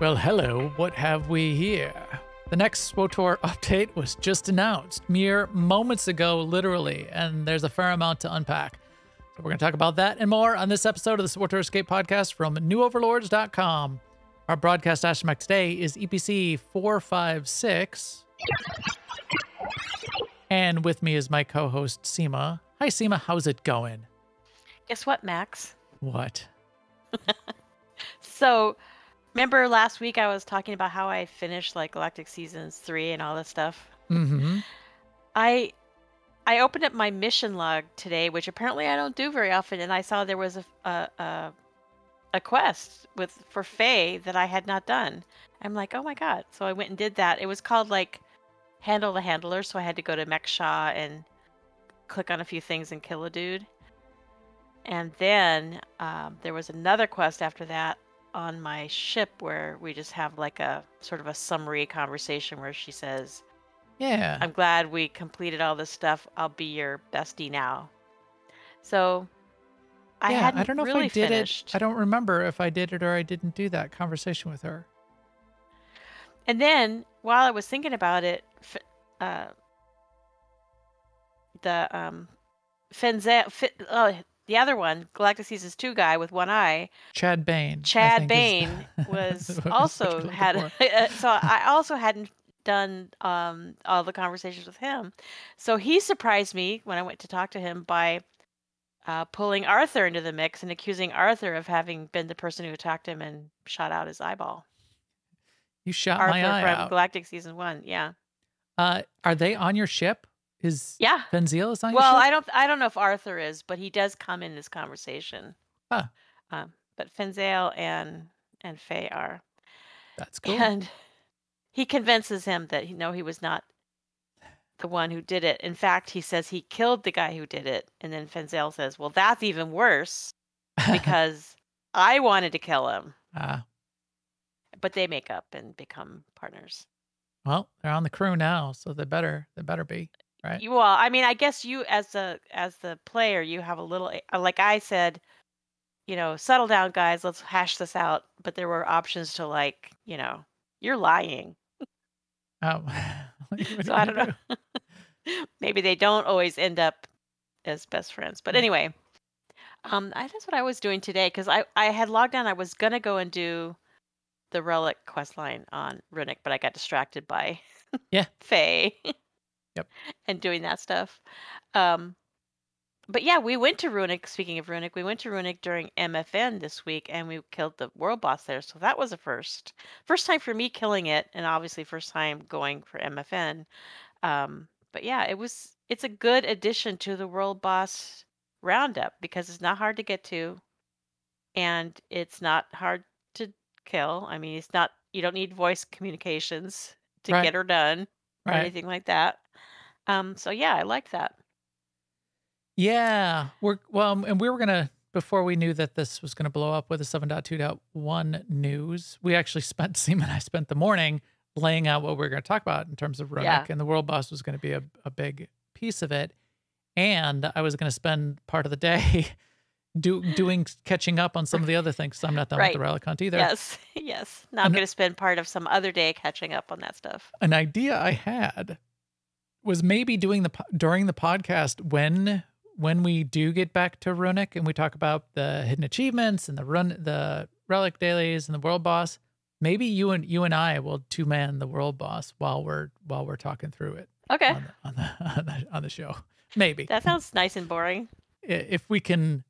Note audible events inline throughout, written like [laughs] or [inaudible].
Well, hello, what have we here? The next SWTOR [laughs] update was just announced mere moments ago, literally, and there's a fair amount to unpack. So we're going to talk about that and more on this episode of the SWTOR Escape podcast from newoverlords.com. Our broadcast astromech today is EPC 456. And with me is my co-host Seema. Hi Seema, how's it going? Guess what, Max? What? [laughs] So, remember last week I was talking about how I finished like Galactic Seasons 3 and all this stuff? Mm-hmm. I I opened up my mission log today, which apparently I don't do very often, and I saw there was a a, a, a quest with for Faye that I had not done. I'm like, oh my god! So I went and did that. It was called like Handle the Handler, so I had to go to Meksha and click on a few things and kill a dude. And then um, there was another quest after that on my ship where we just have like a sort of a summary conversation where she says, Yeah. I'm glad we completed all this stuff. I'll be your bestie now. So I yeah, hadn't I don't know really if I did finished. it. I don't remember if I did it or I didn't do that conversation with her. And then while I was thinking about it, uh, the um, Fenzel, Fi- uh, the other one, Galactic Seasons 2 guy with one eye, Chad Bain. Chad Bain [laughs] was also had [laughs] so I also hadn't done um, all the conversations with him. So he surprised me when I went to talk to him by uh, pulling Arthur into the mix and accusing Arthur of having been the person who attacked him and shot out his eyeball. You shot Arthur my eye from out. Galactic Season 1. Yeah. Uh, are they on your ship? Is Yeah. Benziel is on Well? I don't I don't know if Arthur is, but he does come in this conversation. Huh. Um, but Fenzale and and Faye are. That's [laughs] cool. And he convinces him that he no, he was not the one who did it. In fact, he says he killed the guy who did it. And then Fenzale says, Well, that's even worse [laughs] because I wanted to kill him. Ah, But they make up and become partners. well, they're on the crew now, so they better they better be right. You well, I mean, I guess you as the as the player, you have a little uh, like I said, you know, settle down, guys. Let's hash this out. But there were options to like, you know, you're lying. Oh, [laughs] [laughs] So I don't know. [laughs] Maybe they don't always end up as best friends. But anyway, um, I, that's what I was doing today because I I had logged on. I was gonna go and do the relic quest line on Ruhnuk, but I got distracted by Yeah. Faye. Yep. And doing that stuff. Um, but yeah, we went to Ruhnuk. Speaking of Ruhnuk, we went to Ruhnuk during MFN this week, and we killed the world boss there. So that was a first. First time for me killing it, and obviously first time going for MFN. Um, but yeah, it was. It's a good addition to the world boss roundup because it's not hard to get to, and it's not hard to kill. I mean, it's not. You don't need voice communications to Right. get her done or Right. anything like that. Um, so yeah, I like that. Yeah, we're well, and we were gonna before we knew that this was gonna blow up with a 7.2.1 news. We actually spent [laughs] Seema and I spent the morning laying out what we were gonna talk about in terms of Ruhnuk, Yeah. and the world boss was gonna be a, a big piece of it. And I was gonna spend part of the day [laughs] do doing catching up on some of the other things. 'cause I'm not done with the Right. relic hunt either. Yes, [laughs] yes. Now I'm going to spend part of some other day catching up on that stuff. an idea I had was maybe doing the during the podcast when when we do get back to Ruhnuk and we talk about the hidden achievements and the run the relic dailies and the world boss. Maybe you and you and I will two man the world boss while we're while we're talking through it Okay, on, the, on the [laughs] on the on the show. Maybe that sounds nice and boring. If we can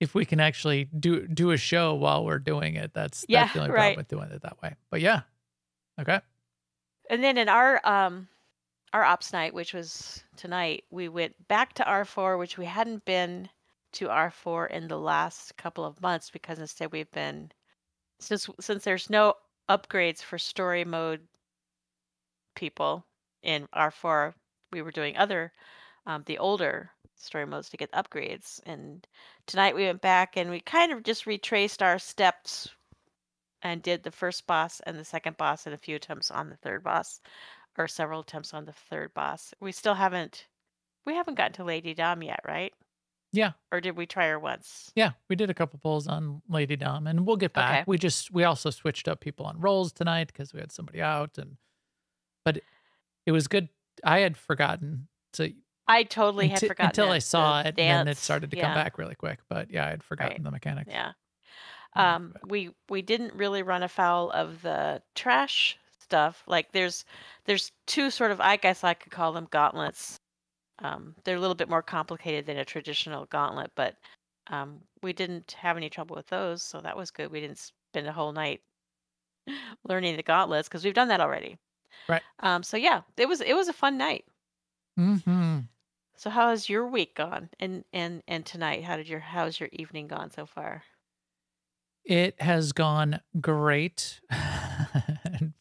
if we can actually do do a show while we're doing it. That's Yeah, that's the only right. problem with doing it that way. But yeah, okay. And then in our um our ops night, which was tonight, we went back to R4, which we hadn't been to R4 in the last couple of months because instead we've been since since there's no upgrades for story mode people in R4, we were doing other um, the older story modes to get upgrades. And tonight we went back and we kind of just retraced our steps and did the first boss and the second boss and a few attempts on the third boss or several attempts on the third boss. We still haven't we haven't gotten to Lady Dom yet, right? Yeah. Or did we try her once? Yeah, we did a couple polls on Lady Dom, and we'll get back. Okay. We just we also switched up people on roles tonight because we had somebody out, and but it was good. I had forgotten to I totally had forgotten until I saw it, and then it started to yeah. come back really quick. But yeah, I had forgotten Right. the mechanics. Yeah. Um, we we didn't really run afoul of the trash stuff. Like there's there's two sort of I guess I could call them gauntlets. Um, they're a little bit more complicated than a traditional gauntlet, but um, we didn't have any trouble with those, so that was good. We didn't spend a whole night [laughs] learning the gauntlets because we've done that already. Right. Um, so yeah, it was it was a fun night. hmm So how has your week gone? And and and tonight, how did your how's your evening gone so far? It has gone great. [laughs]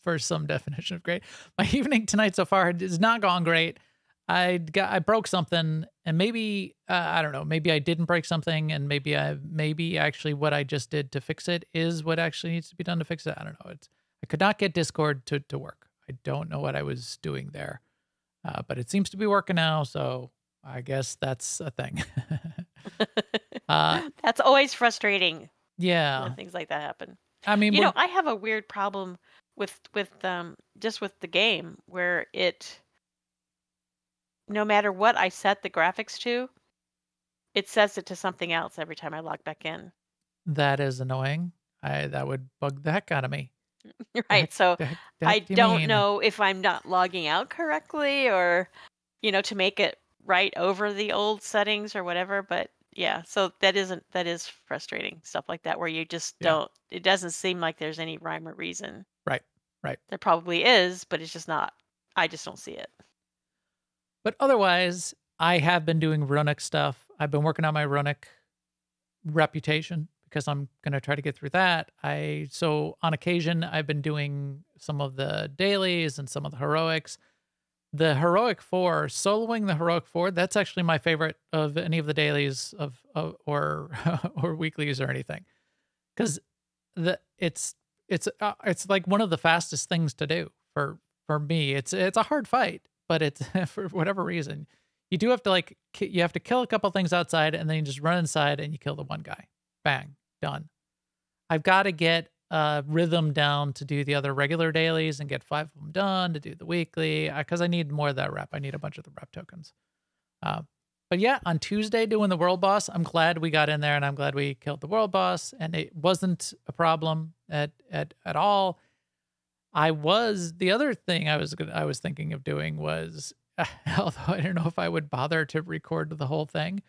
for some [laughs] definition of great, my [laughs] evening tonight so far has not gone great. I got I broke something, and maybe uh, I don't know. Maybe I didn't break something, and maybe I maybe actually what I just did to fix it is what actually needs to be done to fix it. I don't know. It's I could not get Discord to to work. I don't know what I was doing there, uh, but it seems to be working now. So I guess that's a thing. [laughs] uh, That's always frustrating yeah. things like that happen. I mean, You know, I have a weird problem with with um just with the game where it no matter what I set the graphics to, it sets it to something else every time I log back in. That is annoying. I that would bug the heck out of me. [laughs] Right. heck- So heck- the I do don't mean? know if I'm not logging out correctly or you know to make it right over the old settings or whatever, but yeah, so that isn't that is frustrating stuff like that where you just Yeah. don't it doesn't seem like there's any rhyme or reason. Right. There probably is, but it's just not I just don't see it. But otherwise, I have been doing Ruhnuk stuff. I've been working on my Ruhnuk reputation because I'm going to try to get through that. I so on occasion I've been doing some of the dailies and some of the heroics. The heroic 4, soloing the heroic 4, that's actually my favorite of any of the dailies of, of or [laughs] or weeklies or anything. Cuz the it's it's uh, it's like one of the fastest things to do for for me. It's it's a hard fight, but it's [laughs] for whatever reason you do have to like you have to kill a couple things outside and then you just run inside and you kill the one guy. Bang, done. I've got to get a rhythm down to do the other regular dailies and get five of them done to do the weekly because I need more of that rep. I need a bunch of the rep tokens. Uh, but yeah, on Tuesday doing the world boss, I'm glad we got in there and I'm glad we killed the world boss and it wasn't a problem at at at all. I was the other thing I was I was thinking of doing was [laughs] although I don't know if I would bother to record the whole thing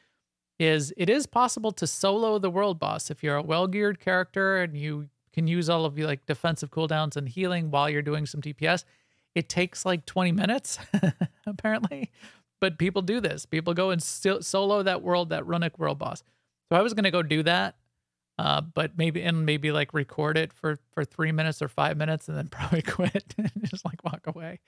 is it is possible to solo the world boss if you're a well-geared character and you can use all of your like defensive cooldowns and healing while you're doing some DPS. It takes like 20 minutes [laughs] apparently, but people do this. People go and solo that world that Ruhnuk world boss. So I was going to go do that uh, but maybe and maybe like record it for for three minutes or five minutes and then [laughs] probably quit [laughs] and just like walk away.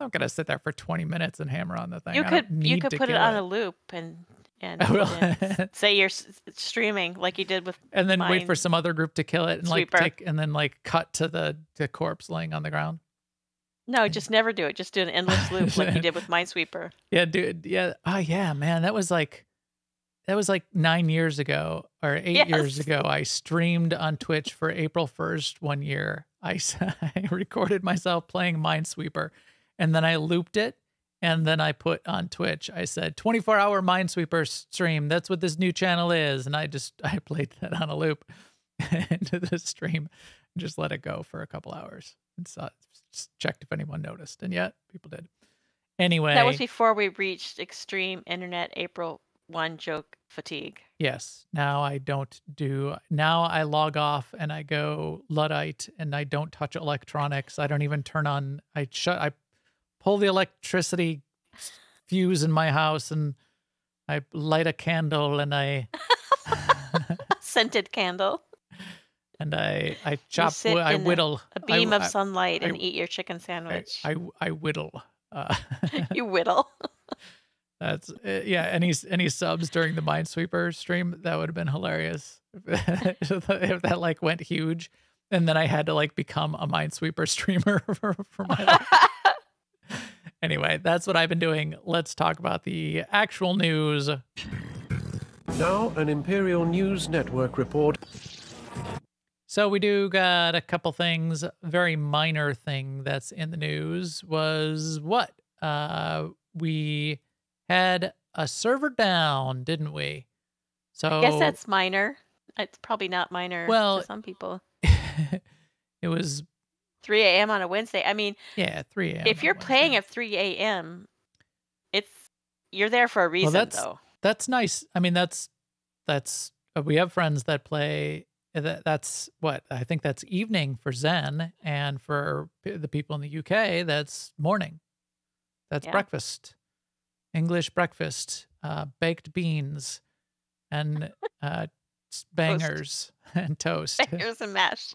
I'm not gonna sit there for 20 minutes and hammer on the thing. You could you could put it on a loop and and, and [laughs] say you're s- streaming like you did with and then wait for some other group to kill it and like take and then like cut to the the corpse laying on the ground. No, just never do it. Just do an endless loop like you did with Minesweeper. Yeah, dude. Yeah. Oh yeah, man. That was like that was like nine years ago or eight years ago. I streamed on Twitch for April 1st one year. [laughs] I recorded myself playing Minesweeper and then I looped it. And then I put on Twitch, I said 24 hour Minesweeper stream. That's what this new channel is. And I just, [laughs] I played that on a loop [laughs] into the stream and just let it go for a couple hours and saw, just checked if anyone noticed. And yet people did. Anyway. That was before we reached extreme internet April 1 joke fatigue. Yes. Now I don't do. Now I log off and I go luddite and I don't touch electronics. I don't even turn on. I shut. I pull the electricity fuse in my house and I light a candle and I [laughs] [laughs] Scented candle, and I I chop. I a- whittle. a I- beam of I- sunlight, and I- eat your chicken I, sandwich. I I whittle. Uh, [laughs] you whittle. That's uh, yeah. Any any subs during the Minesweeper stream that would have been hilarious [laughs] if that like went huge, and then I had to like become a Minesweeper [laughs] streamer for, for my life. [laughs] Anyway, that's what I've been doing. Let's talk about the actual news. Now, an Imperial News Network report. So we do got a couple things. Very minor thing that's in the news was what? Uh, we had a server down, didn't we? So I guess that's minor. It's probably not minor Well- to some people. [laughs] it was 3 a.m. on a Wednesday. I mean, yeah 3 a.m. if you're playing at 3 a.m., it's you're there for a reason, that's- though. that's nice. I mean, that's that's uh, we have friends that play. uh, That that's what I think that's evening for Zen, and for p- the people in the UK, that's morning. That's Yeah. breakfast, English breakfast, uh, baked beans, and [laughs] uh, [laughs] bangers and toast. Here's a mash.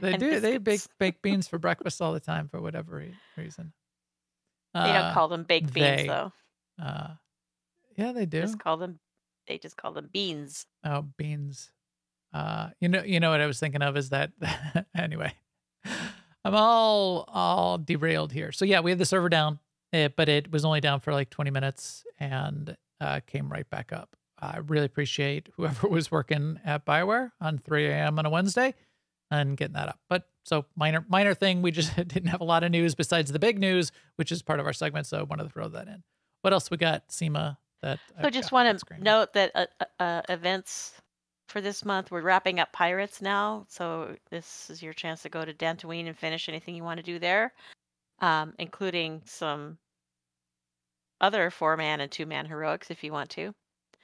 they and do. They bake biscuits. [laughs] baked beans for breakfast all the time for whatever re- reason. They Uh, don't call them baked beans, they though. uh, yeah, they do. Just call them. They just call them beans. Oh, beans. Uh, you know, you know what I was thinking of is that anyway. I'm all all derailed here. So yeah, we had the server down, eh, but it was only down for like 20 minutes and uh, came right back up. I really appreciate whoever [laughs] was working at Bioware on 3 a.m. on a Wednesday and getting that up. But so minor minor thing. We just [laughs] didn't have a lot of news besides the big news, which is part of our segment. So I wanted to throw that in. What else we got, Seema? That So I've just want to note that uh, uh, uh, events for this month, we're wrapping up Pirates now. So this is your chance to go to Dantooine and finish anything you want to do there, um, including some other four man and two man heroics if you want to.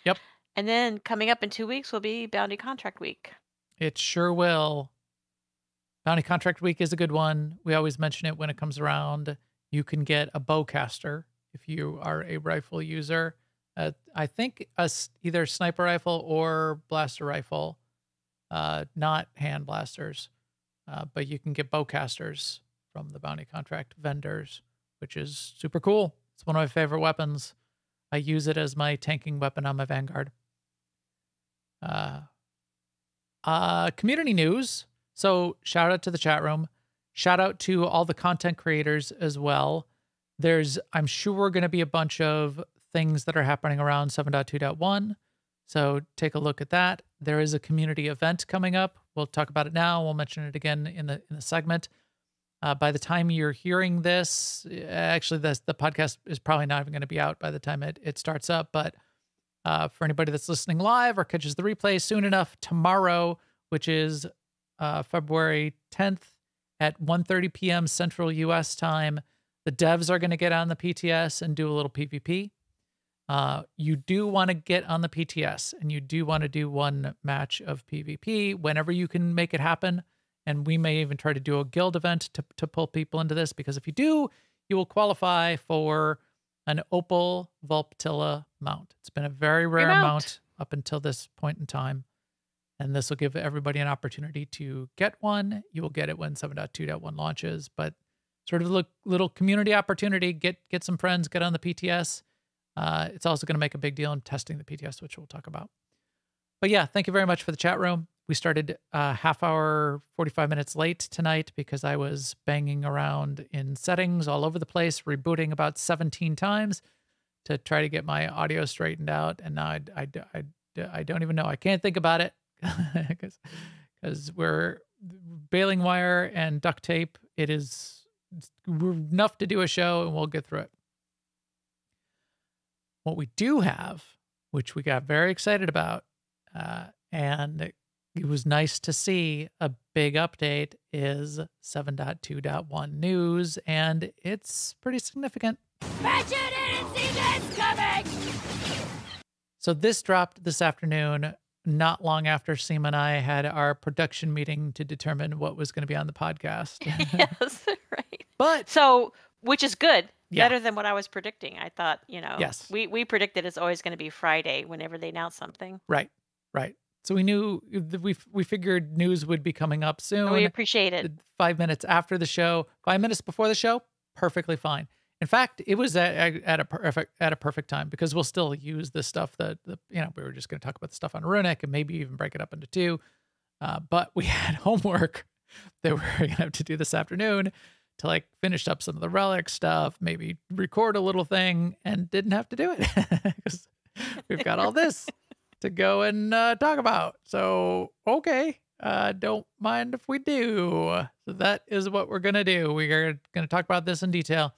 Yep. And then coming up in two weeks will be Bounty Contract Week. It sure will. Bounty Contract Week is a good one. We always mention it when it comes around. You can get a bowcaster if you are a rifle user. Uh, I think a either sniper rifle or blaster rifle, uh, not hand blasters, uh, but you can get bowcasters from the bounty contract vendors, which is super cool. It's one of my favorite weapons. I use it as my tanking weapon on my Vanguard. Uh, uh, community news. So shout out to the chat room. Shout out to all the content creators as well. There's, I'm sure, going to be a bunch of things that are happening around 7.2.1. So take a look at that. There is a community event coming up. We'll talk about it now. We'll mention it again in the in the segment. Uh, by the time you're hearing this, actually, the the podcast is probably not even going to be out by the time it it starts up. But uh, for anybody that's listening live or catches the replay soon enough, tomorrow, which is uh, February 10th at 1:30 p.m. Central U.S. time, the devs are going to get on the PTS and do a little PvP. Uh, you do want to get on the PTS and you do want to do one match of PvP whenever you can make it happen. And we may even try to do a guild event to, to pull people into this because if you do, you will qualify for an Opal Volptilla mount. It's been a very rare mount. mount up until this point in time. And this will give everybody an opportunity to get one. You will get it when 7.2.1 launches, but sort of a little, little community opportunity. Get get some friends, get on the PTS. Uh, it's also going to make a big deal in testing the PTS, which we'll talk about. But yeah, thank you very much for the chat room. We started a half hour, 45 minutes late tonight because I was banging around in settings all over the place, rebooting about 17 times to try to get my audio straightened out. And now I, I, I, I don't even know. I can't think about it [laughs] because because we're baling wire and duct tape. It is enough to do a show and we'll get through it. What we do have, which we got very excited about, uh, and it was nice to see a big update, is 7.2.1 news, and it's pretty significant. This! So this dropped this afternoon, not long after Seema and I had our production meeting to determine what was going to be on the podcast. [laughs] [laughs] yes, right. but So, which is good. Yeah. Better than what I was predicting. I thought, you know, Yes. we we predicted it's always going to be Friday whenever they announce something. right, right. So we knew we we figured news would be coming up soon. We appreciate it. five minutes after the show, five minutes before the show, perfectly fine. In fact, it was at, at a perfect at a perfect time because we'll still use the stuff that the you know we were just going to talk about the stuff on Ruhnuk and maybe even break it up into two. Uh, but we [laughs] had homework that we are going to have to do this afternoon to like finish up some of the relic stuff, maybe record a little thing, and didn't have to do it [laughs] because we've got all this. To go and uh, talk about. So, okay, uh, don't mind if we do. So that is what we're gonna do. We are gonna talk about this in detail.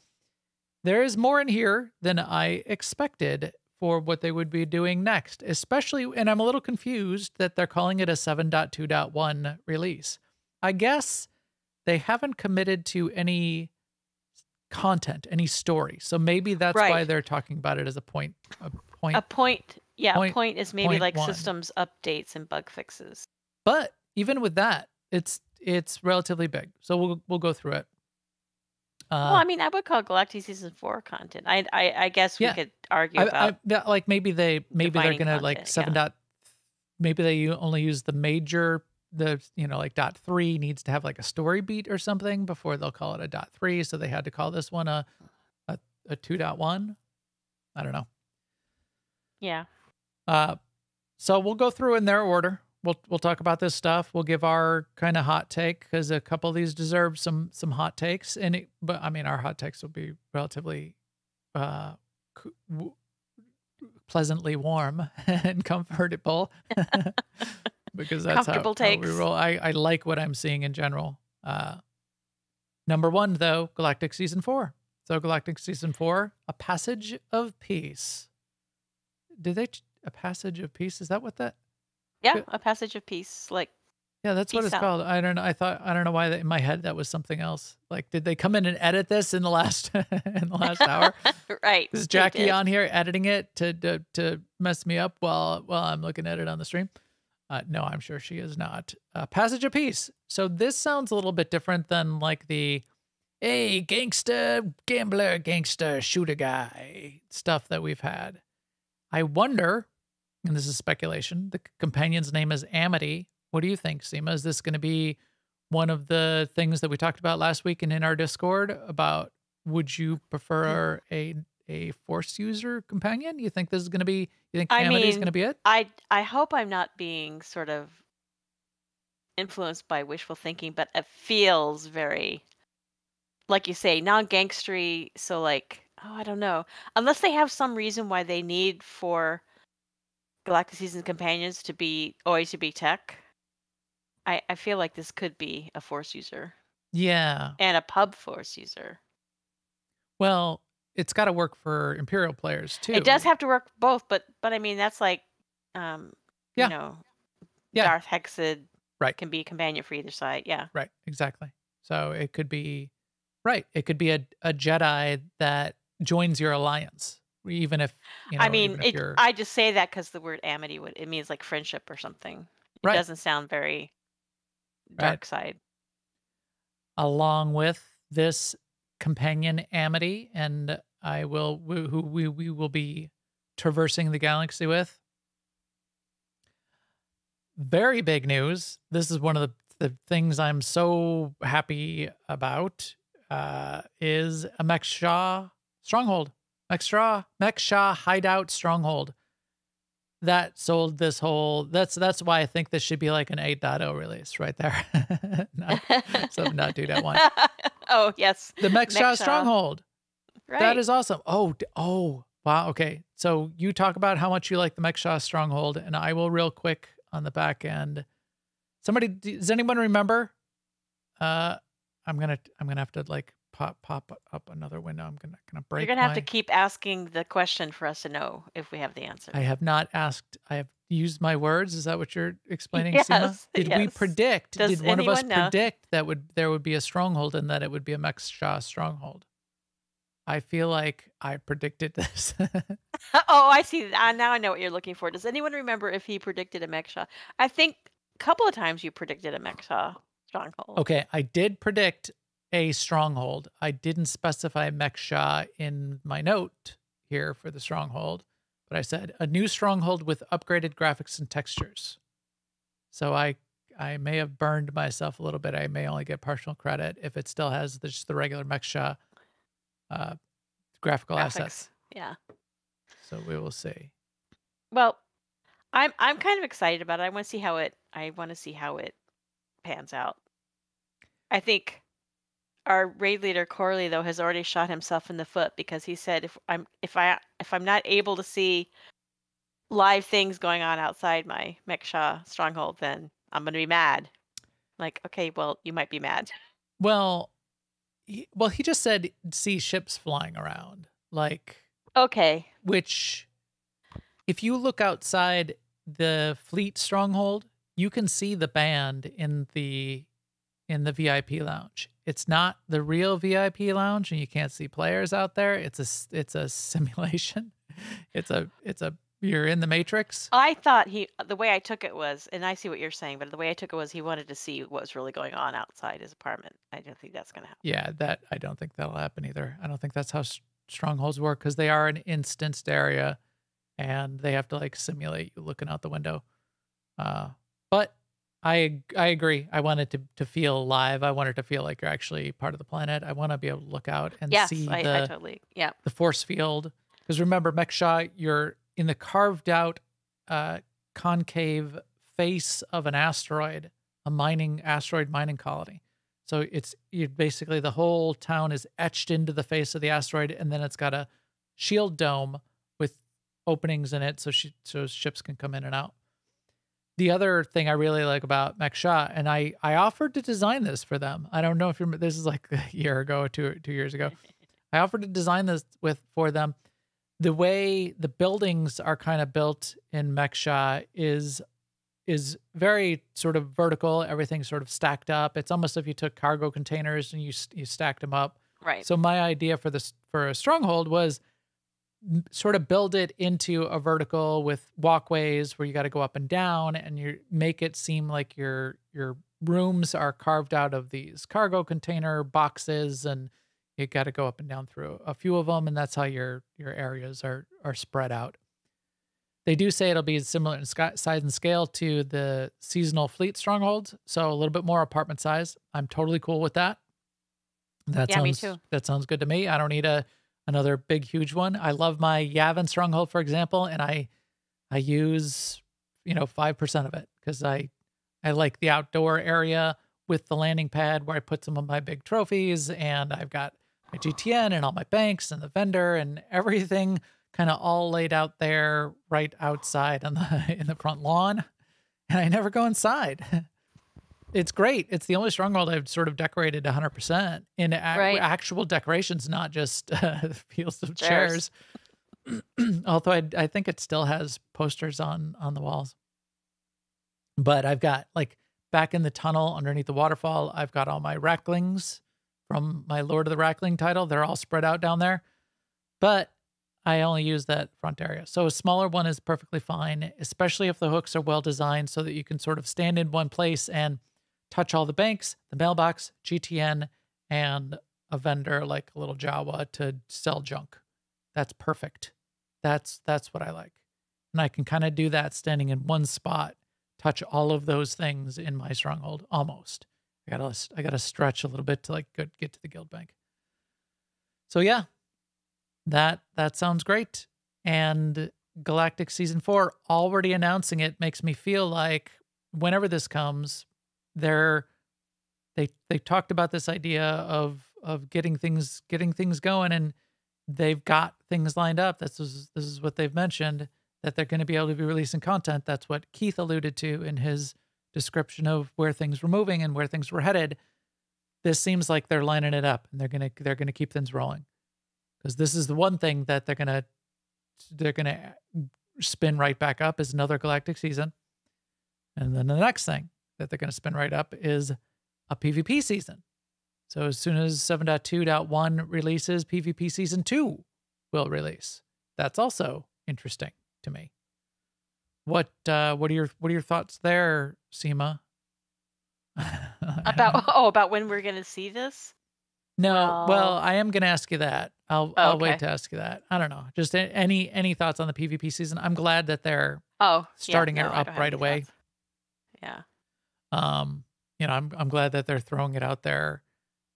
There is more in here than I expected for what they would be doing next, especially, and I'm a little confused that they're calling it a 7.2.1 release. I guess they haven't committed to any content, any story. So maybe that's why they're talking about it as a point, a point. A point, yeah, Point- is maybe point like one. systems updates and bug fixes. But even with that, it's it's relatively big. So we'll we'll go through it. Uh, well, I mean, I would call Galactic Season Four content. I, I, I guess we Yeah. could argue I, about. I, that, like maybe they maybe they're gonna like seven yeah. dot. Maybe they only use the major the you know like dot three needs to have like a story beat or something before they'll call it a dot three. So they had to call this one a a, a two dot one. I don't know. yeah, Uh, so we'll go through in their order. We'll we'll talk about this stuff. We'll give our kind of hot take because a couple of these deserve some some hot takes. And it, but I mean, our hot takes will be relatively uh, c- w- pleasantly warm [laughs] and comfortable [laughs] because that's how, how we roll. I I like what I'm seeing in general. Uh, number one though, Galactic season four. So Galactic season four, a passage of peace. Did they a passage of peace? Is that what that? yeah, a passage of peace. Like, Yeah, that's what it's out. called. I don't know. I thought I don't know why that, in my head that was something else. Like, did they come in and edit this in the last [laughs] in the last hour? [laughs] right? Is Jackie on here editing it to to to mess me up while while I'm looking at it on the stream? Uh, no, I'm sure she is not. Uh, Passage of Peace. So this sounds a little bit different than like the hey gangster gambler gangster shooter guy stuff that we've had. I wonder, and this is speculation. The companion's name is Amity. What do you think, Seema? Is this going to be one of the things that we talked about last week and in our Discord about would you prefer a a force user companion? You think this is going to be? You think I Amity is going to be it? I I hope I'm not being sort of influenced by wishful thinking, but it feels very, like you say, non-gangstery. So like, oh, I don't know. Unless they have some reason why they need for Galactic Season companions to be always to be tech. I I feel like this could be a force user Yeah. and a pub force user. Well, it's got to work for Imperial players too. It does have to work both, but but I mean that's like, um, Yeah. you know, Yeah. Darth Hexed Right. can be a companion for either side. Yeah. Right, exactly. So it could be right. It could be a, a Jedi that joins your alliance, even if you know. I mean, it, I just say that because the word amity would it means like friendship or something. It Right. doesn't sound very Right. dark side. along with this companion Amity, and I will who we we will be traversing the galaxy with. Very big news. This is one of the, the things I'm so happy about. Uh, is a Meksha stronghold, Meksha Meksha hideout stronghold. That sold this whole. That's that's why I think this should be like an 8.0 release right there. [laughs] Not- [laughs] so not do that one. [laughs] oh yes, The Meksha. stronghold. right. That is awesome. Oh, oh, wow. Okay. So you talk about how much you like the Meksha stronghold, and I will real quick on the back end. Somebody, does anyone remember? Uh, I'm gonna, I'm gonna have to like pop, pop up another window. I'm gonna, gonna break. You're gonna have to keep asking the question for us to know if we have the answer. I have not asked. I have used my words. Is that what you're explaining? [laughs] Yes, Did we predict? Does did one of us know? predict that would there would be a stronghold and that it would be a Meksha stronghold? I feel like I predicted [laughs] this. [laughs] oh, I see. Uh, now I know what you're looking for. Does anyone remember if he predicted a Meksha? I think a couple of times you predicted a Meksha stronghold. okay, I did predict a stronghold. I didn't specify Meksha in my note here for the stronghold, but I said a new stronghold with upgraded graphics and textures. So I I may have burned myself a little bit. I may only get partial credit if it still has the, just the regular Meksha uh, graphical Graphics. assets. Yeah. So we will see. Well, I'm I'm kind of excited about it. I want to see how it I want to see how it pans out. I think our raid leader Corley though has already shot himself in the foot because he said if I'm if I if I'm not able to see live things going on outside my Meksha stronghold, then I'm gonna be mad. Like, okay, well, you might be mad. Well, he, well, he just said see ships flying around, like Okay. which, if you look outside the fleet stronghold, you can see the band in the in the VIP lounge. It's not the real VIP lounge, and you can't see players out there. It's a it's a [laughs] simulation. It's a it's a you're in the matrix. I thought he the way I took it was, and I see what you're saying, but the way I took it was he wanted to see what was really going on outside his apartment. I don't think that's gonna happen. Yeah, that I don't think that'll happen either. I don't think that's how strongholds work because they are an instanced area, and they have to like simulate you looking out the window. Uh, but I I agree. I want it to to feel live. I want it to feel like you're actually part of the planet. I want to be able to look out and Yes, see I, the I totally. Yeah. the force field. Because remember, Meksha, you're in the carved out uh, concave face of an asteroid, a mining asteroid mining colony. So it's you basically the whole town is etched into the face of the asteroid, and then it's got a shield dome with openings in it, so she, so ships can come in and out. The other thing I really like about Meksha, and I I offered to design this for them. I don't know if you're this is like [laughs] a year ago two two years ago. [laughs] I offered to design this with for them. The way the buildings are kind of built in Meksha is is very sort of vertical. Everything's sort of stacked up. It's almost if you took cargo containers and you you stacked them up. Right. So my idea for this for a stronghold was sort of build it into a vertical with walkways where you got to go up and down and you make it seem like your your rooms are carved out of these cargo container boxes and you got to go up and down through a few of them and that's how your your areas are are spread out. They do say it'll be similar in size and scale to the seasonal fleet strongholds, so a little bit more apartment size. I'm totally cool with that. That Yeah, me sounds too. that sounds good to me. I don't need a another big huge one. I love my Yavin stronghold, for example, and I I use you know five percent of it because I I like the outdoor area with the landing pad where I put some of my big trophies, and I've got my GTN and all my banks and the vendor and everything kind of all laid out there right outside on the [laughs] in the front lawn, and I never go inside. [laughs] It's great. It's the only stronghold I've sort of decorated 100% in ac- Right. actual decorations, not just [laughs] uh, fields of Chairs. chairs. [clears throat] Although I, I think it still has posters on on the walls. But I've got like back in the tunnel underneath the waterfall, I've got all my racklings from my Lord of the Rackling title. They're all spread out down there. But I only use that front area. So a smaller one is perfectly fine, especially if the hooks are well designed so that you can sort of stand in one place and touch all the banks, the mailbox, GTN, and a vendor like a little Jawa to sell junk. That's perfect. That's that's what I like. And I can kind of do that standing in one spot, touch all of those things in my stronghold almost. I gotta I gotta stretch a little bit to like get, get to the guild bank. So yeah, that that sounds great. And Galactic Season 4 already announcing it makes me feel like whenever this comes, they're they they talked about this idea of of getting things getting things going and they've got things lined up. This is this is what they've mentioned that they're going to be able to be releasing content. That's what Keith alluded to in his description of where things were moving and where things were headed. This seems like they're lining it up and they're going to they're to keep things rolling. Cuz this is the one thing that they're to they're going to spin right back up is another galactic season. And then the next thing that they're going to spin right up is a PvP season. So as soon as 7.2.1 releases, PvP season 2 will release. That's also interesting to me. What uh what are your what are your thoughts there, Seema? [laughs] About oh, about when we're gonna see this? No, well, Well- I am going to ask you that. I'll Oh, I'll okay. wait to ask you that. I don't know. Just any any thoughts on the PvP season? I'm glad that they're Oh, Starting it no, I up right away. thoughts. Yeah. Um you know i'm i'm glad that they're throwing it out there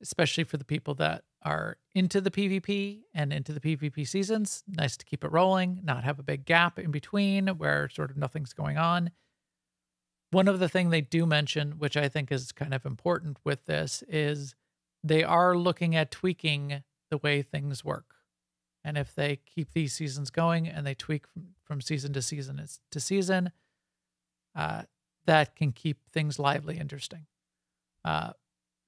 especially for the people that are into the pvp and into the pvp seasons. Nice to keep it rolling not have a big gap in between where sort of nothing's going on. One of the thing they do mention which i think is kind of important with this is they are looking at tweaking the way things work. And if they keep these seasons going and they tweak from, from season to season to season, uh, that can keep things lively, interesting. Uh,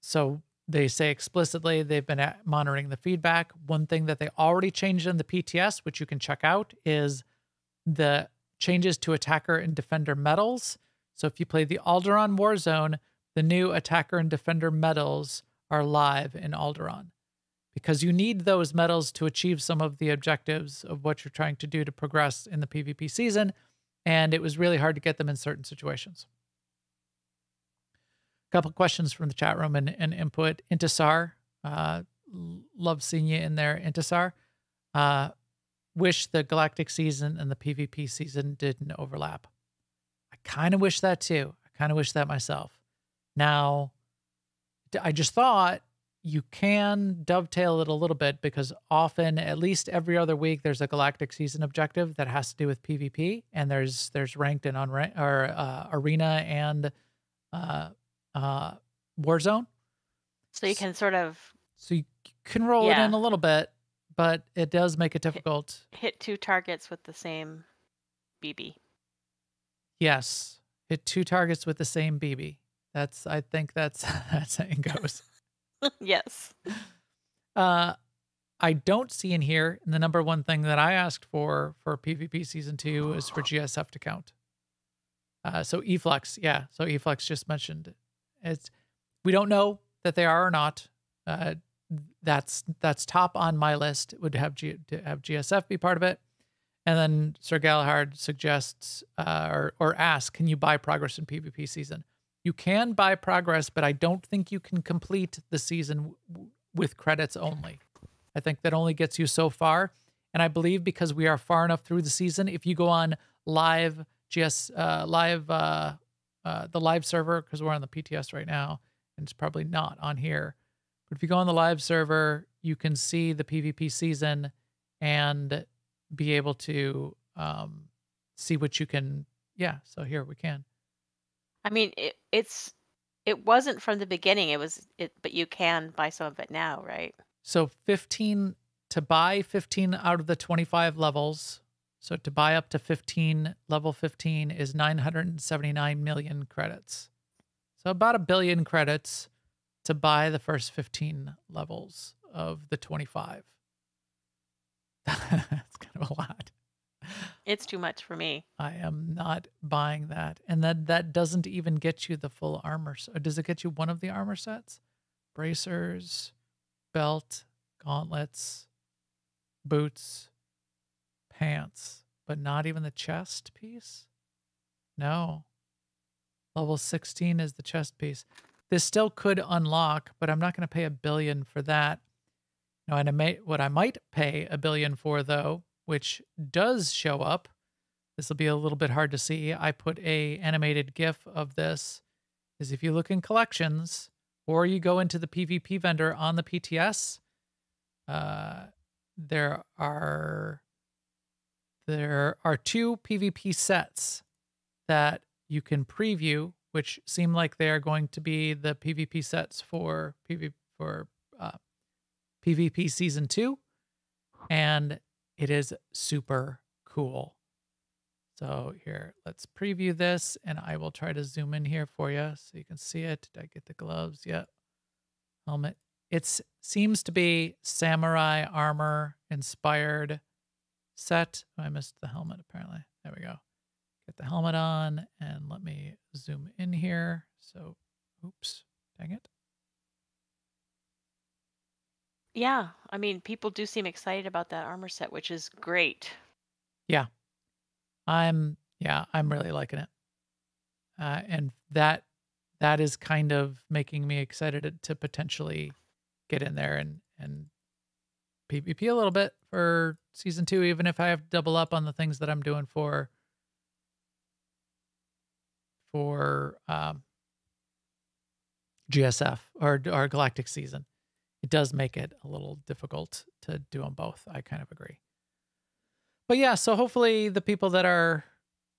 so they say explicitly they've been monitoring the feedback. One thing that they already changed in the PTS, which you can check out, is the changes to attacker and defender medals. So if you play the Alderaan Warzone, the new attacker and defender medals are live in Alderaan because you need those medals to achieve some of the objectives of what you're trying to do to progress in the PvP season. And it was really hard to get them in certain situations. A couple questions from the chat room and, and input. Intisar, uh, love seeing you in there, Intisar. Uh, wish the Galactic season and the PvP season didn't overlap. I kind of wish that too. I kind of wish that myself. Now, I just thought you can dovetail it a little bit because often, at least every other week, there's a Galactic season objective that has to do with PvP, and there's there's ranked and unranked or uh, arena and uh, uh, Warzone. So you can sort of So you can roll it in a little bit, but it does make it difficult. hit two targets with the same BB. Yes, hit two targets with the same BB. That's I think that's [laughs] that's how it goes. [laughs] yes. Uh, I don't see in here and the number one thing that I asked for for PvP season two is for GSF to count. Uh, so Eflex, yeah. So Eflex just mentioned it's we don't know that they are or not. Uh, that's that's top on my list. Would have G, to have GSF be part of it, and then Sir Galahard suggests uh, or or asks, can you buy progress in PvP season? You can buy progress, but I don't think you can complete the season with credits only. I think that only gets you so far. And I believe because we are far enough through the season, if you go on live GS uh, live uh, uh, the live server because we're on the PTS right now, and it's probably not on here. But if you go on the live server, you can see the PvP season and be able to um, see what you can. Yeah, so here we can. I mean, it, it's it wasn't from the beginning. It was it, but you can buy some of it now, right? So 15 to buy 15 out of the 25 levels. So to buy up to 15, level 15 is 979 million credits. So about a billion credits to buy the first 15 levels of the 25. [laughs] That's kind of a lot. It's too much for me. I am not buying that. And that that doesn't even get you the full armor. s- Or does it get you one of the armor sets? Bracers, belt, gauntlets, boots, pants, but not even the chest piece? No. Level 16 is the chest piece. This still could unlock, but I'm not going to pay a billion for that. No, and I may what I might pay a billion for though, which does show up. This will be a little bit hard to see. I put a animated GIF of this. Is if you look in collections or you go into the PvP vendor on the PTS, uh, there are there are two PvP sets that you can preview, which seem like they are going to be the PvP sets for PvP for uh, PvP season two, and it is super cool. So here, let's preview this, and I will try to zoom in here for you so you can see it. Did I get the gloves yet? Helmet. It seems to be samurai armor inspired set. Oh, I missed the helmet apparently. There we go. Get the helmet on, and let me zoom in here. So, oops, dang it. Yeah, I mean, people do seem excited about that armor set, which is great. Yeah. I'm yeah, I'm really liking it. Uh, and that that is kind of making me excited to- potentially get in there and and PvP a little bit for season two, even if I have to double up on the things that I'm doing for for um, GSF or or Galactic season. It does make it a little difficult to do them both. I kind of agree but yeah, so hopefully the people that are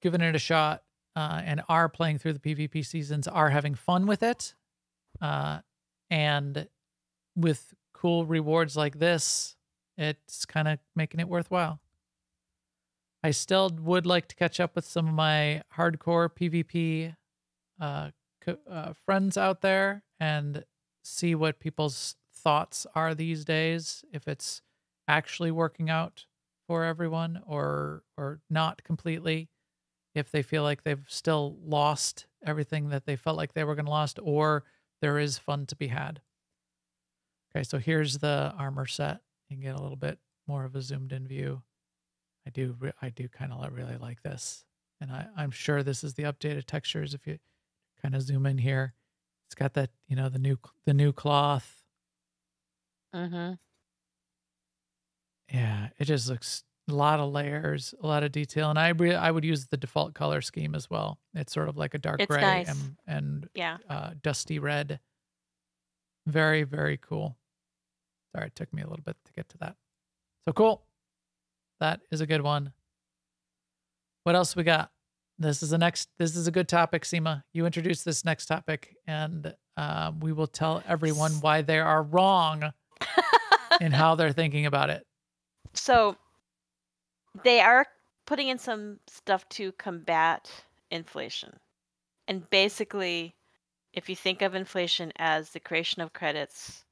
giving it a shot uh, and are playing through the PvP seasons are having fun with it, uh, and with cool rewards like this, it's kind of making it worthwhile. I still would like to catch up with some of my hardcore PvP uh, uh, friends out there and see what people's thoughts are these days. If it's actually working out for everyone or or not completely. If they feel like they've still lost everything that they felt like they were going to lost, or there is fun to be had. Okay, so here's the armor set. You can get a little bit more of a zoomed in view. I do I do kind of really like this, and I I'm sure this is the updated textures. If you kind of zoom in here, it's got that you know the new the new cloth. Mm-hmm. Yeah, it just looks a lot of layers, a lot of detail, and I re- I would use the default color scheme as well. It's sort of like a dark It's gray nice. and and Yeah. uh, dusty red. Very very cool. Sorry, it took me a little bit to get to that. So cool. That is a good one. What else we got? This is the next. This is a good topic, Seema. You introduce this next topic, and uh, we will tell everyone why they are wrong [laughs] in how they're thinking about it. So they are putting in some stuff to combat inflation. And basically, if you think of inflation as the creation of credits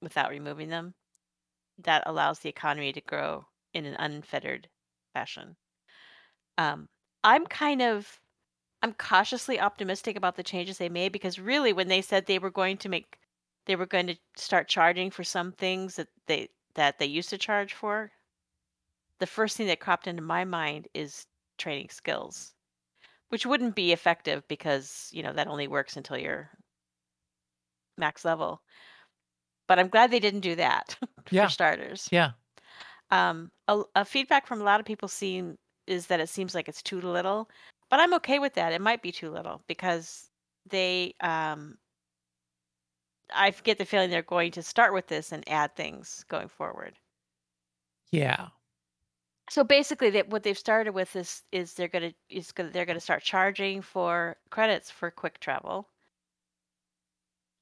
without removing them, that allows the economy to grow in an unfettered fashion. Um, I'm kind of I'm cautiously optimistic about the changes they made because really when they said they were going to make they were going to start charging for some things that they that they used to charge for, the first thing that cropped into my mind is training skills, which wouldn't be effective because, you know, that only works until you're max level. But I'm glad they didn't do that [laughs] Yeah. for starters. Yeah. Um, a, a feedback from a lot of people seem is that it seems like it's too little, but I'm okay with that. It might be too little because they, um, I get the feeling they're going to start with this and add things going forward. Yeah. So basically, that what they've started with is is they're gonna is gonna they're gonna start charging for credits for quick travel.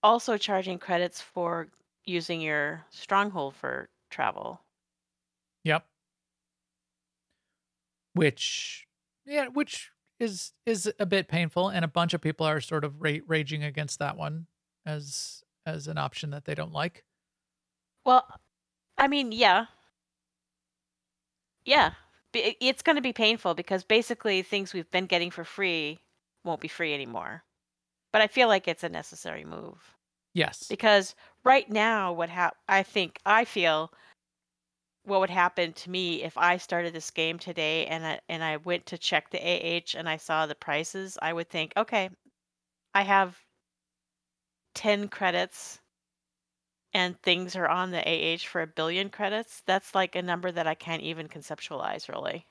Also charging credits for using your stronghold for travel. Yep. Which, yeah, which is is a bit painful, and a bunch of people are sort of ra- raging against that one as as an option that they don't like. Well, I mean, yeah. Yeah. It's going to be painful because basically things we've been getting for free won't be free anymore. But I feel like it's a necessary move Yes. because right now what hap- I think I feel what would happen to me if I started this game today and I, and I went to check the AH and I saw the prices, I would think, okay, I have 10 credits and things are on the AH for a billion credits. That's like a number that I can't even conceptualize really.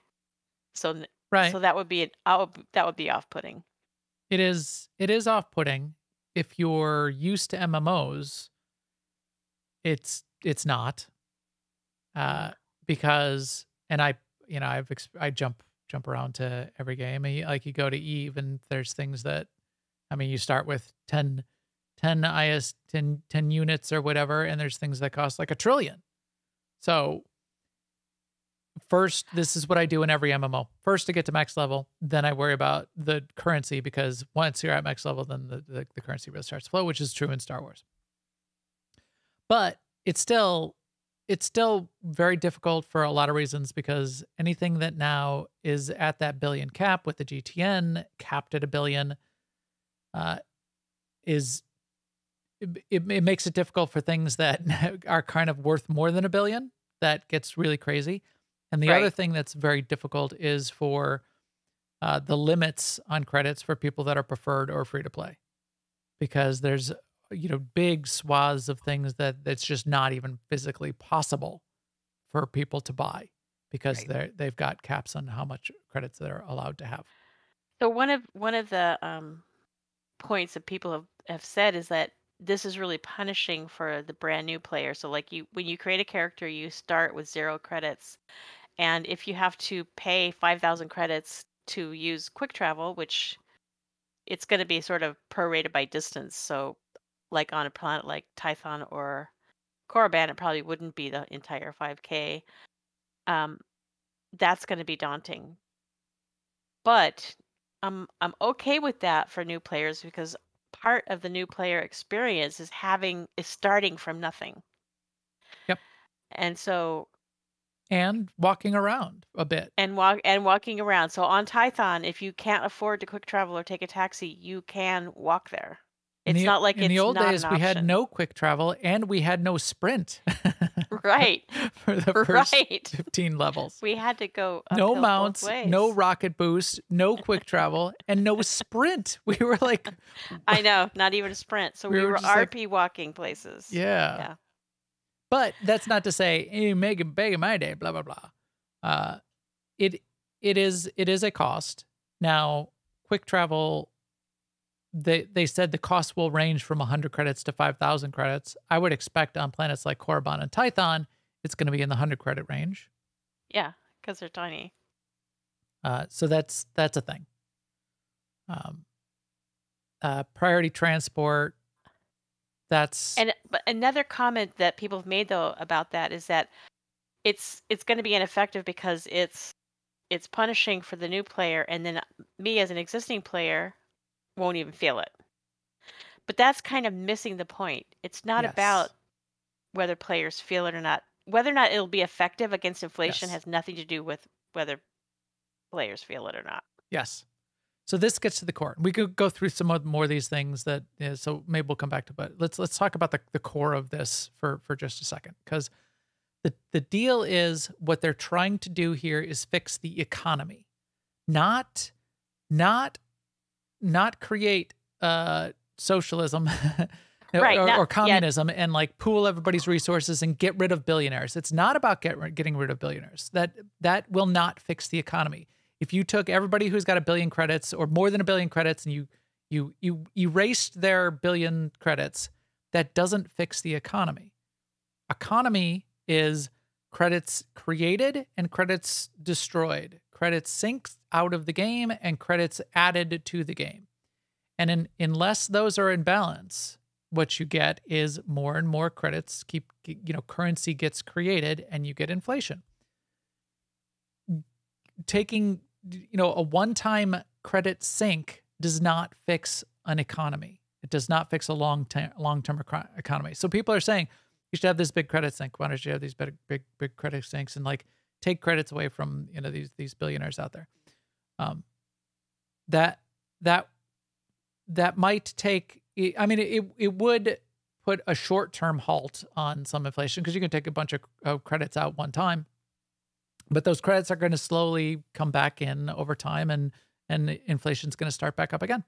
So Right. so that would be an, would, that would be off-putting. it is it is off-putting if you're used to MMOs. It's it's not. Uh because and I you know, I've I jump jump around to every game. Like you go to Eve and there's things that I mean, you start with 10 10 IS 10 10 units or whatever and there's things that cost like a trillion. So first this is what I do in every MMO. First to get to max level, then I worry about the currency because once you're at max level, then the, the, the currency really starts to flow, which is true in Star Wars. But it's still it's still very difficult for a lot of reasons because anything that now is at that billion cap with the GTN capped at a billion uh, is it, it, makes it difficult for things that [laughs] are kind of worth more than a billion. That gets really crazy. And the other thing that's very difficult is for uh, the limits on credits for people that are preferred or free to play, because there's you know big swaths of things that that's just not even physically possible for people to buy because Right. they're they've got caps on how much credits they're allowed to have. So one of one of the um, points that people have, have said is that this is really punishing for the brand new player. So like you when you create a character, you start with zero credits. And if you have to pay 5,000 credits to use quick travel, which it's going to be sort of prorated by distance. So like on a planet like Tython or Korriban, it probably wouldn't be the entire 5K. Um, that's going to be daunting. But I'm I'm okay with that for new players because part of the new player experience is having is starting from nothing. Yep. And so and walking around a bit. and walk and walking around. So on Tython, if you can't afford to quick travel or take a taxi, you can walk there. It's the- not like in the old days we had no quick travel and we had no sprint [laughs] right, for the first right. [laughs] 15 levels. We had to go no mounts, no rocket boost, no quick [laughs] travel, and no sprint. We were like, I know, not even a sprint. So We we, were were, just like- RP walking places. yeah. Yeah. But that's not to say, hey, make it big in my day, blah blah blah. Uh, it it is it is a cost. Now, quick travel. They they said the cost will range from 100 credits to 5,000 credits. I would expect on planets like Korriban and Tython, it's going to be in the 100 credit range. Yeah, because they're tiny. Uh, so that's that's a thing. Um, uh, priority transport. That's And but another comment that people have made though about that is that it's it's going to be ineffective because it's it's punishing for the new player, and then me as an existing player won't even feel it. But that's kind of missing the point. It's not Yes. about whether players feel it or not. Whether or not it'll be effective against inflation Yes. has nothing to do with whether players feel it or not. Yes. So this gets to the core. We could go through some more of these things that uh, so maybe we'll come back to but let's let's talk about the, the core of this for for just a second because the the deal is what they're trying to do here is fix the economy. Not not not create uh socialism [laughs] or- Right, or, not- or yeah. communism and like pool everybody's resources and get rid of billionaires. It's not about get, getting rid of billionaires. That that will not fix the economy. If you took everybody who's got a billion credits or more than a billion credits and you you you erased their billion credits, that doesn't fix the economy. Economy is credits created and credits destroyed, credits synced out of the game and credits added to the game. And in, unless those are in balance, what you get is more and more credits keep you know currency gets created and you get inflation. Taking you know a one-time credit sink does not fix an economy. It does not fix a long-term long-term economy. So people are saying you should have this big credit sink. Why don't you have these big big big credit sinks and like take credits away from you know these these billionaires out there? Um, that that that might take i mean it, it would put a short-term halt on some inflation because you can take a bunch of, of credits out one time but those credits are going to slowly come back in over time and and inflation's going to start back up again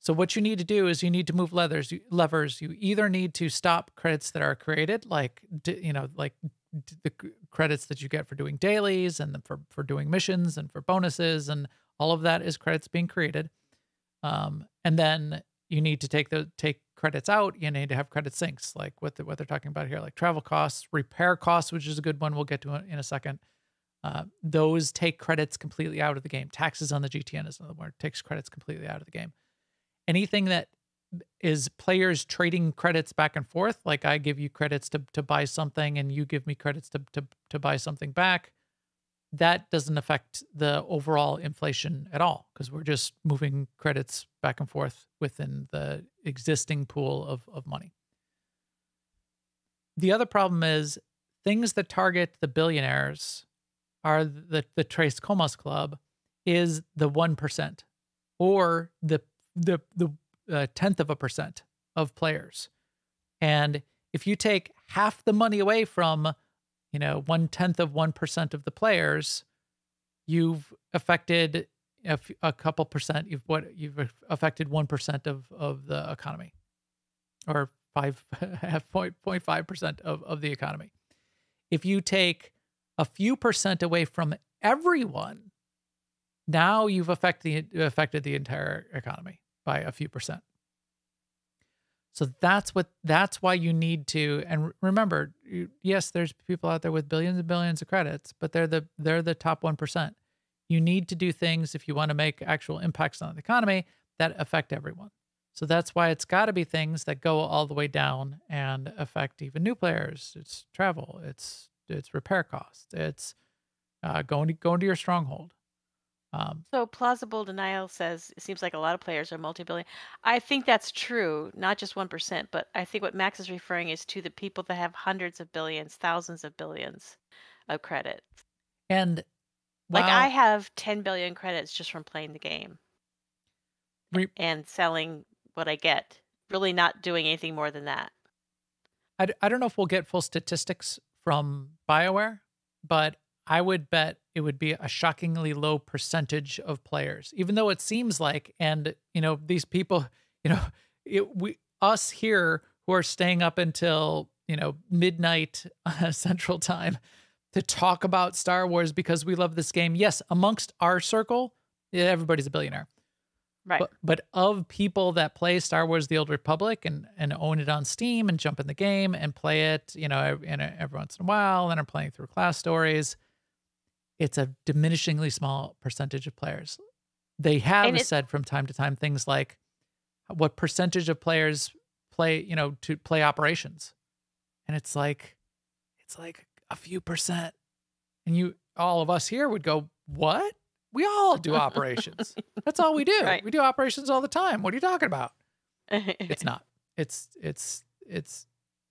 so what you need to do is you need to move levers you, levers you either need to stop credits that are created like you know like the credits that you get for doing dailies and for for doing missions and for bonuses and all of that is credits being created um, and then you need to take the take credits out. You need to have credit sinks, like what the, what they're talking about here, like travel costs, repair costs, which is a good one. We'll get to in a second. Uh, those take credits completely out of the game. Taxes on the GTN is another one Takes credits completely out of the game. Anything that is players trading credits back and forth, like I give you credits to to buy something and you give me credits to to to buy something back that doesn't affect the overall inflation at all because we're just moving credits back and forth within the existing pool of, of money. The other problem is things that target the billionaires are the the Three Commas Club is the one percent or the the the uh, tenth of a percent of players, and if you take half the money away from you know one tenth of one percent of the players, you've affected a, f- a couple percent. You've what you've affected one percent of of the economy, or five [laughs] point point five percent of of the economy. If you take a few percent away from everyone, now you've affected the, affected the entire economy by a few percent. So that's what that's why you need to and remember yes there's people out there with billions and billions of credits but they're the they're the top 1%. You need to do things if you want to make actual impacts on the economy that affect everyone. So that's why it's got to be things that go all the way down and affect even new players. It's travel, it's it's repair costs, it's uh, going to going to your stronghold. Um, So plausible denial says it seems like a lot of players are multi-billion. I think that's true, not just 1%, but I think what Max is referring is to the people that have hundreds of billions, thousands of billions of credits. and Like while- I have 10 billion credits just from playing the game and selling what I get. Really not doing anything more than that. I, d- I don't know if we'll get full statistics from BioWare, but I would bet it would be a shockingly low percentage of players, even though it seems like, and you know, these people, [laughs] you know, it, we us here who are staying up until you know midnight uh, [laughs] Central Time to talk about Star Wars because we love this game. Yes, amongst our circle, yeah, everybody's a billionaire. Right. But, but of people that play Star Wars: The Old Republic and and own it on Steam and jump in the game and play it, you know, ev- in a, every once in a while, and are playing through class stories, it's a diminishingly small percentage of players. They have said from time to time things like, "What percentage of players play, you know, to play operations?" And it's like, it's like a few percent, and you, all of us here would go, "What?" We all do operations. [laughs] That's all we do. Right. We do operations all the time. What are you talking about? [laughs] It's not. It's it's it's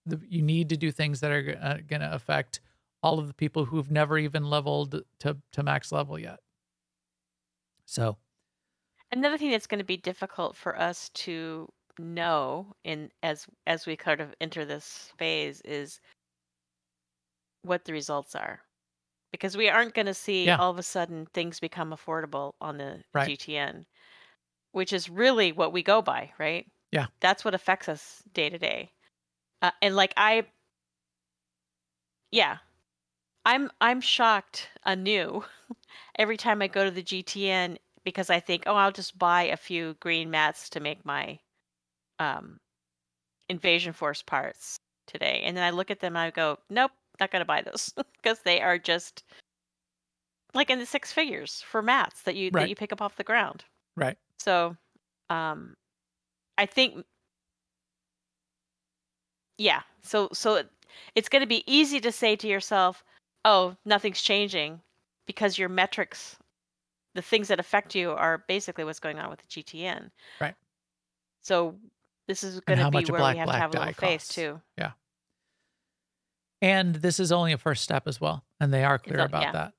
the you need to do things that are uh, going to affect all of the people who've never even leveled to to max level yet. So, Another thing that's going to be difficult for us to know in as as we kind of enter this phase is what the results are. Because we aren't going to see Yeah. all of a sudden things become affordable on the Right. GTN, which is really what we go by, right? Yeah. That's what affects us day to day. Uh, and like I yeah. I'm I'm shocked anew [laughs] every time I go to the GTN because I think, oh, I'll just buy a few green mats to make my um, invasion force parts today. And then I look at them and I go, nope, not going to buy those [laughs] because they are just like in the six figures for mats that you Right. that you pick up off the ground. right. So, um, I think, yeah. So, so it, it's going to be easy to say to yourself, "Oh, nothing's changing," because your metrics, the things that affect you, are basically what's going on with the GTN. Right. So, this is going to be where black we have to have a little faith costs. too. And this is only a first step as well, and they are clear about yeah.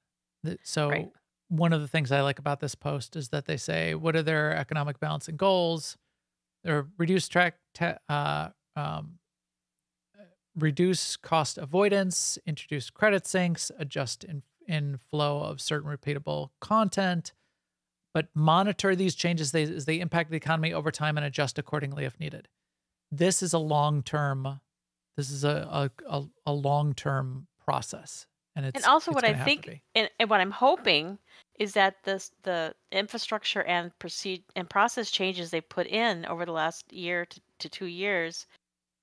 that. So, Right. one of the things I like about this post is that they say, "What are their economic balancing goals? They're reduce track, uh, um, reduce cost avoidance, introduce credit sinks, adjust in in flow of certain repeatable content." But monitor these changes they, as they impact the economy over time and adjust accordingly if needed. This is a long term this is a a, a, long term process, and it's and also it's what I gonna have to think and, and what I'm hoping is that this the infrastructure and proceed and process changes they put in over the last year to, to two years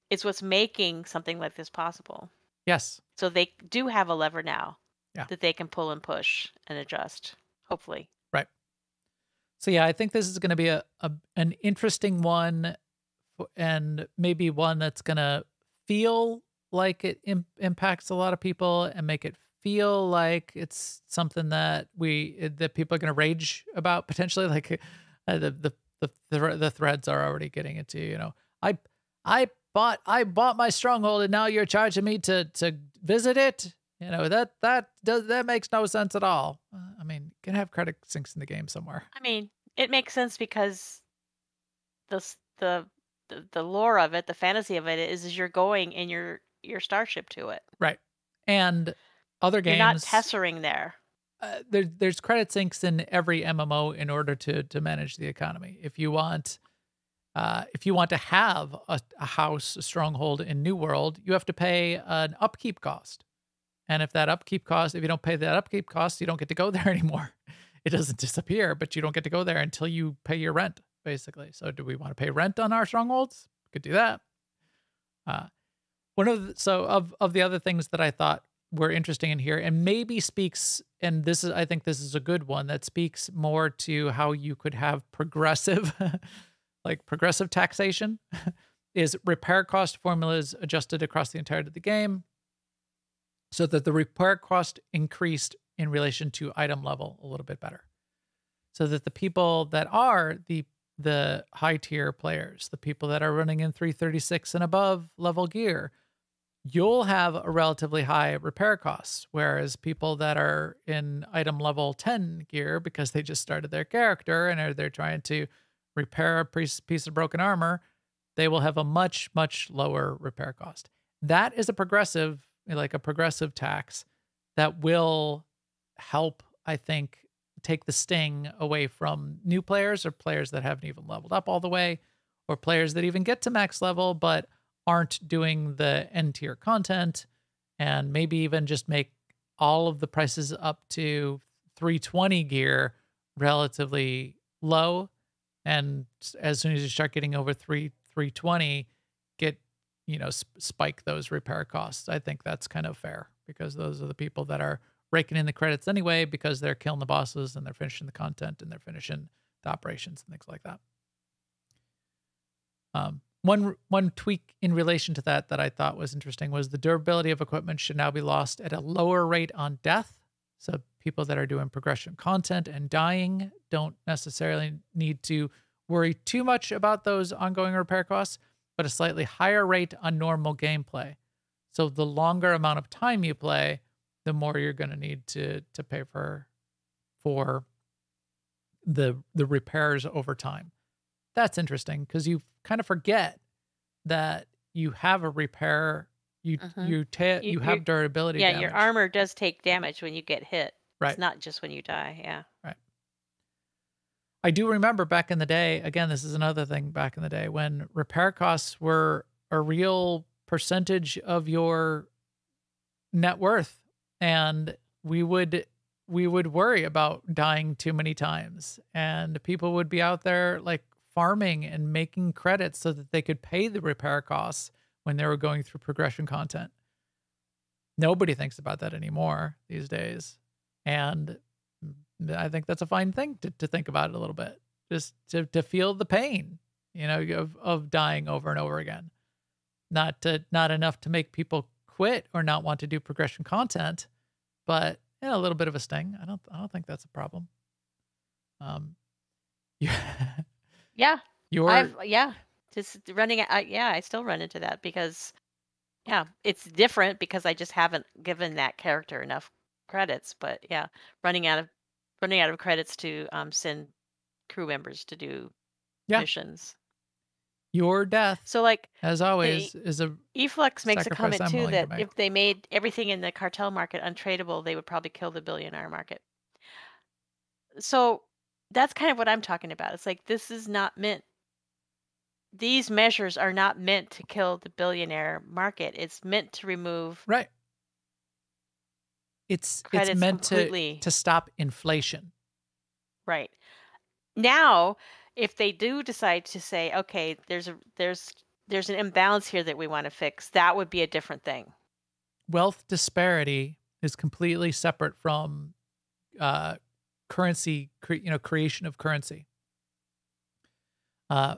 is what's making something like this possible. yes, So they do have a lever now Yeah. that they can pull and push and adjust. Hopefully. Right. So yeah, I think this is going to be a, a an interesting one, and maybe one that's going to feel like it Im- impacts a lot of people and make it feel like it's something that we that people are going to rage about [laughs] potentially. Like uh, the the the the, the threads are already getting into you know I I bought I bought my stronghold and now you're charging me to to visit it. You know that that does that makes no sense at all. Uh, I mean, you can have credit sinks in the game somewhere. I mean, it makes sense because the the the, the lore of it, the fantasy of it is, is you're going in your your starship to it. Right. And other games, You're not tessering there. uh, there, there's credit sinks in every MMO in order to to manage the economy. If you want, uh, if you want to have a, a house, a stronghold in New World, you have to pay an upkeep cost. And if that upkeep cost, if you don't pay that upkeep cost, you don't get to go [laughs] there anymore. It doesn't disappear, but you don't get to go there until you pay your rent, basically. So, do we want to pay rent on our strongholds? Could do that. Uh, one of the, so of of the other things that I thought were interesting in here, and maybe speaks, and this is I think this is a good one that speaks more to how you could have progressive, [laughs] like progressive taxation, [laughs] is repair cost formulas adjusted across the entirety of the game so that the repair cost increased in relation to item level a little bit better. So that the people that are the the high tier players, the people that are running in 336 and above level gear, you'll have a relatively high repair cost. Whereas people that are in item level 10 gear because they just started their character and are they're trying to repair a piece, of broken armor, they will have a much, much lower repair cost. That is a progressive, like a progressive tax that will help, I think, take the sting away from new players or players that haven't even leveled up all the way, or players that even get to max level but aren't doing the end tier content, and maybe even just make all of the prices up to 320 gear relatively low. And as soon as you start getting over three 320, get you know sp- spike those repair costs. I think that's kind of fair because those are the people that are raking in the credits anyway because they're killing the bosses and they're finishing the content and they're finishing the operations and things like that. Um, one one tweak in relation to that that I thought was interesting was the durability of equipment should now be lost at a lower rate on death. So people that are doing progression content and dying don't necessarily need to worry too much about those ongoing repair costs, but a slightly higher rate on normal gameplay. So the longer amount of time you play, the more you're going to need to to pay for for the the repairs over time. That's interesting because you kind of forget that you have a repair. You Mhm. you ta- You- you have durability. Yeah, damage. your armor does take damage when you get hit. Right. It's not just when you die. Yeah. Right. I do remember back in the day, again, this is another thing back in the day when repair costs were a real percentage of your net worth. And we would we would worry about dying too many times. And people would be out there like farming and making credits so that they could pay the repair costs when they were going through progression content. Nobody thinks about that anymore these days. And I think that's a fine thing to, to think about it a little bit, just to, to feel the pain, you know, of, of dying over and over again. Not to, not enough to make people quit or not want to do progression content, but yeah, a little bit of a sting. I don't, I don't think that's a problem. Um, [laughs] yeah, Yeah. your I've yeah, just running. I, yeah, I still run into that because, yeah, it's different because I just haven't given that character enough credits. But yeah, running out of running out of credits to um, send crew members to do Yeah. missions. your death, So like as always, is a Eflux makes a comment I'm too willing to that if they made everything in the cartel market untradeable, they would probably kill the billionaire market. So that's kind of what I'm talking about. It's like this is not meant these measures are not meant to kill the billionaire market. It's meant to remove right. It's it's Credits meant to to stop inflation. right. Now, if they do decide to say, okay, there's a there's there's an imbalance here that we want to fix, that would be a different thing. wealth disparity is completely separate from uh, currency, cre- you know, creation of currency. Uh,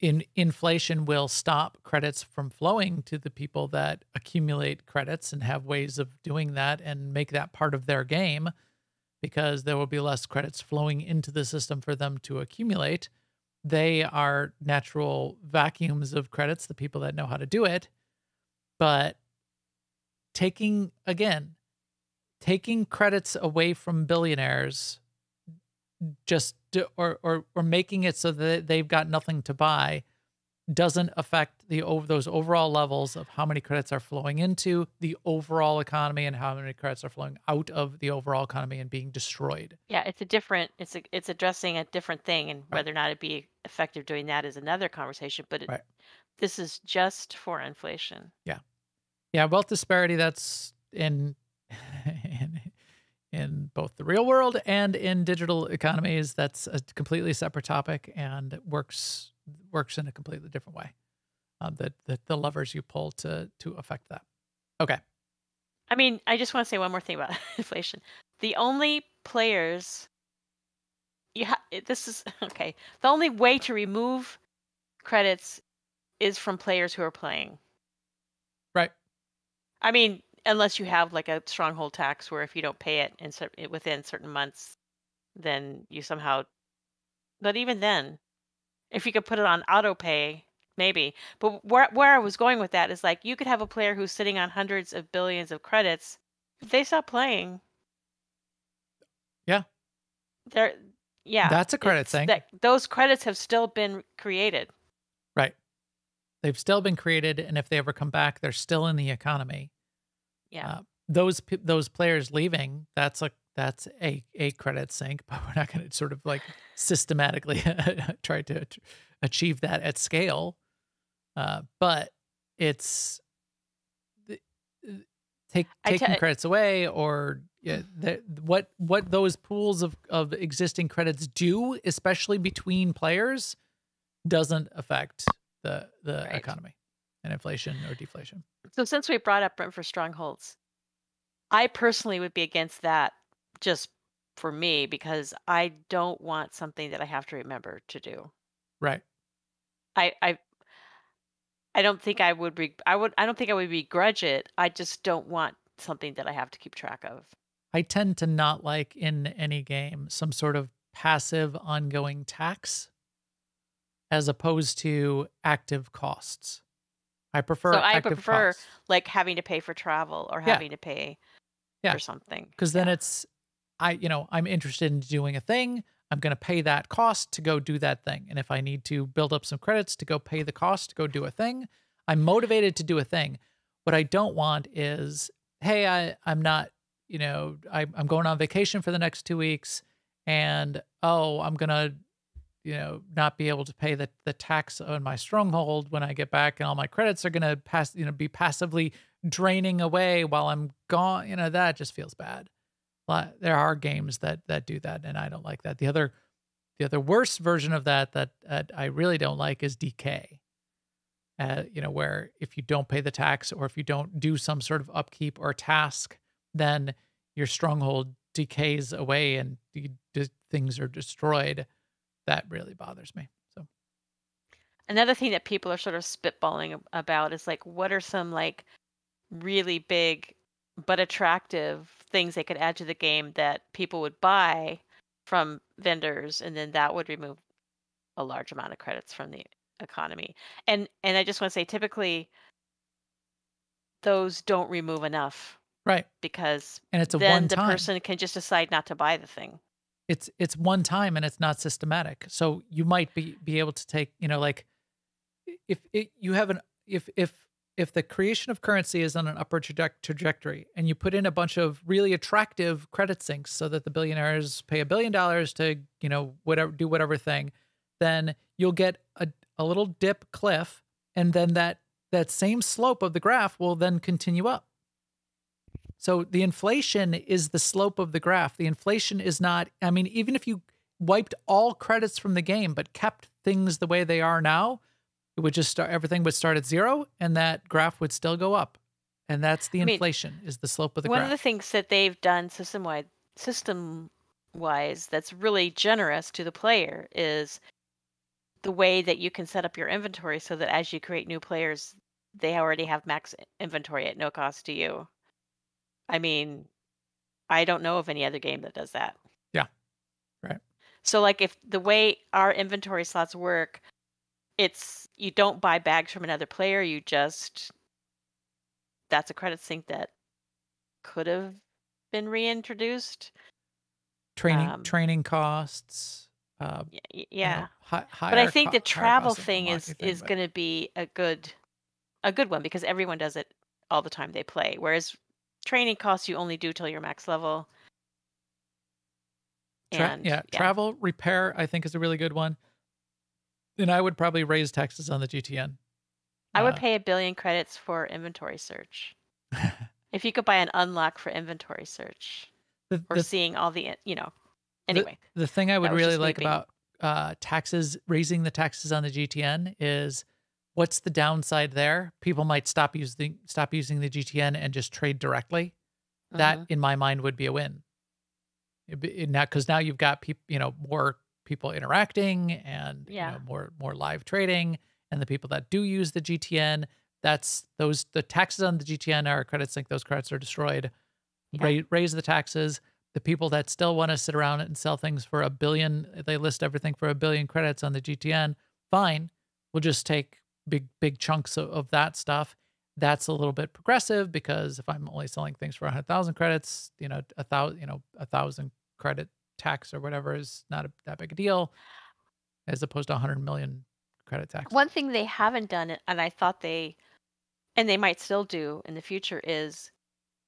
in inflation will stop credits from flowing to the people that accumulate credits and have ways of doing that and make that part of their game because there will be less credits flowing into the system for them to accumulate. They are natural vacuums of credits, the people that know how to do it but taking again taking credits away from billionaires just to, or, or or making it so that they've got nothing to buy doesn't affect the over those overall levels of how many credits are flowing into the overall economy and how many credits are flowing out of the overall economy and being destroyed. Yeah, it's a different. It's a, it's addressing a different thing, and whether or not it'd be effective doing that is another conversation. But it, Right. this is just for inflation. Yeah. Yeah, wealth disparity that's in [laughs] in both the real world and in digital economies that's a completely separate topic and it works works in a completely different way. Um, the, the the levers you pull to to affect that. Okay. I mean, I just want to say one more thing about [laughs] inflation. The only players you ha- this is [laughs] okay. The only way to remove credits is from players who are playing. Right. I mean, unless you have like a stronghold tax where if you don't pay it in cer- within certain months, then you somehow. But even then, if you could put it on auto pay, maybe. But where where I was going with that is like you could have a player who's sitting on hundreds of billions of credits. If they stop playing, Yeah. they're yeah. That's a credit thing. That, those credits have still been created. Right. They've still been created, and if they ever come back, they're still in the economy. Yeah. Uh, those those players leaving, that's a that's a a credit sink, [laughs] but we're not going to sort of like systematically [laughs] try to achieve that at scale. Uh, but it's uh, take taking credits away or yeah, the, what what those pools of of existing credits do, especially between players, doesn't affect the the Right. economy and inflation or deflation. So since we brought up Brent for strongholds, I personally would be against that just for me because I don't want something that I have to remember to do. Right. I I I don't think I would re- I would I don't think I would begrudge it. I just don't want something that I have to keep track of. I tend to not like in any game some sort of passive ongoing tax as opposed to active costs. I prefer So I prefer like having to pay for travel or Yeah. having to pay Yeah. for something. because then it's I you know, I'm interested in doing a thing. I'm going to pay that cost to go do that thing. And if I need to build up some credits to go pay the cost to go do a thing, I'm motivated to do a thing. What I don't want is, hey, I, I'm not, you know, I, I'm going on vacation for the next two weeks and, oh, I'm going to, you know, not be able to pay the, the tax on my stronghold when I get back and all my credits are going to pass, you know, be passively draining away while I'm gone. You know, that just feels bad. There are games that that do that, and I don't like that. The other, the other worst version of that that, that I really don't like is decay. Uh, you know, where if you don't pay the tax or if you don't do some sort of upkeep or task, then your stronghold decays away and things are destroyed. That really bothers me. So Another thing that people are sort of spitballing about is like, what are some like really big but attractive things they could add to the game that people would buy from vendors, and then that would remove a large amount of credits from the economy. And and I just want to say, typically, those don't remove enough right, because and it's a then the time. person can just decide not to buy the thing. It's it's one time and it's not systematic. So you might be be able to take you know like if it, you have an if if if the creation of currency is on an upward traje- trajectory and you put in a bunch of really attractive credit sinks so that the billionaires pay a billion dollars to you know whatever do whatever thing then you'll get a, a little dip cliff and then that that same slope of the graph will then continue up so the inflation is the slope of the graph. The inflation is not, I mean, even if you wiped all credits from the game but kept things the way they are now, it would just start, everything would start at zero and that graph would still go up. And that's the I mean, inflation, is the slope of the One graph. One of the things that they've done system wide system wise that's really generous to the player is the way that you can set up your inventory so that as you create new players, they already have max inventory at no cost to you. I mean, I don't know of any other game that does that. Yeah. Right. So like if the way our inventory slots work, it's you don't buy bags from another player, you just that's a credit sink that could have been reintroduced. training um, training costs. Uh, Y- y- you Yeah. know, hi, but I think co- the travel thing is thing, is but- going to be a good a good one because everyone does it all the time they play. Whereas training costs you only do till you're max level. Tra- And yeah, travel repair I think is a really good one. And I would probably raise taxes on the GTN. I would Uh, pay a billion credits for inventory search. [laughs] if you could buy an unlock for inventory search the, or the seeing all the, you know. Anyway, the, thing I would really like about uh, taxes, raising the taxes on the GTN is what's the downside there? People might stop using stop using the GTN and just trade directly. That, mhm. in my mind, would be a win. It, now because now you've got people, you know, more people interacting and Yeah. you know, more more live trading, and the people that do use the GTN, that's those the taxes on the GTN are credits like those credits are destroyed. Yeah. Ra- raise the taxes. The people that still want to sit around and sell things for a billion, they list everything for a billion credits on the GTN. Fine, we'll just take big big chunks of, of that stuff. That's a little bit progressive because if I'm only selling things for a hundred thousand credits, you know, a thousand, you know, a thousand credit tax or whatever is not a, that big a deal, as opposed to a hundred million credit tax. One thing they haven't done, and I thought they, and they might still do in the future, is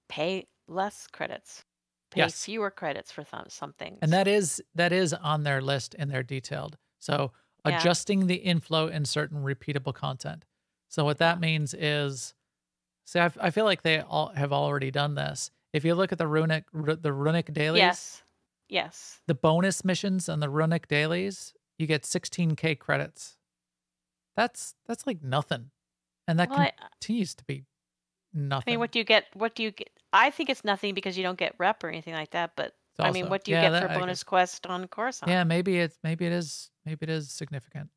pay less credits, pay Yes. fewer credits for th- some things. And that is that is on their list and they're detailed. So Yeah. adjusting the inflow in certain repeatable content. So what that means is, see, I feel like they all have already done this. If you look at the Ruhnuk the Ruhnuk dailies, yes, yes, the bonus missions and the Ruhnuk dailies, you get 16k credits. That's that's like nothing, and that Well, I- uh continues to be nothing. I mean, what do you get? What do you get? I think it's nothing because you don't get rep or anything like that. But It's I mean, what do you yeah, get that- for I bonus quest on Coruscant? Yeah, maybe it's maybe it is maybe it is significant.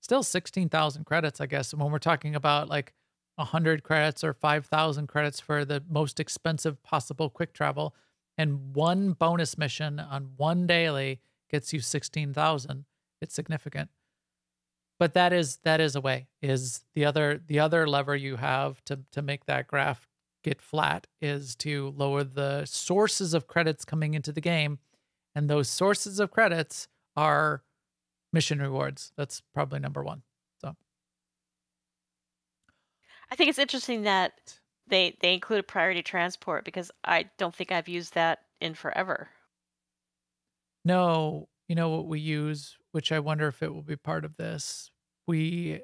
Still sixteen thousand credits, I guess. When we're talking about like hundred credits or five thousand credits for the most expensive possible quick travel, and one bonus mission on one daily gets you sixteen thousand. It's significant. But that is that is a way. Is the other the other lever you have to to make that graph get flat is to lower the sources of credits coming into the game and those sources of credits are mission rewards. That's probably number one. So I think it's interesting that they they included priority transport because I don't think I've used that in forever. no, you know what we use, which I wonder if it will be part of this. We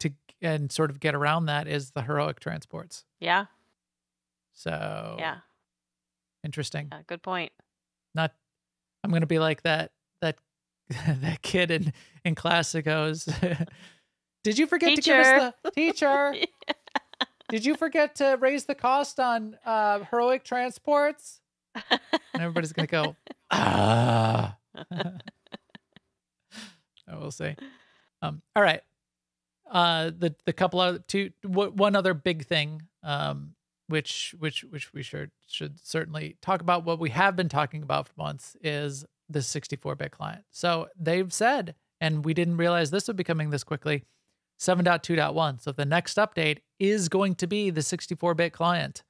to and sort of get around that is the heroic transports. Yeah, So yeah, interesting. yeah, good point. Not I'm gonna be like that [laughs] that kid in in class that goes. [laughs] Did you forget to give us the [laughs] teacher? Did you forget to raise the cost on uh, heroic transports? And everybody's gonna go, ah. I will say. Um, all right. Uh, the the couple of two w- one other big thing, um, which which which we should should certainly talk about. What we have been talking about for months is the 64-bit client. So they've said, and we didn't realize this would be coming this quickly. 7.2.1. So the next update is going to be the 64-bit client.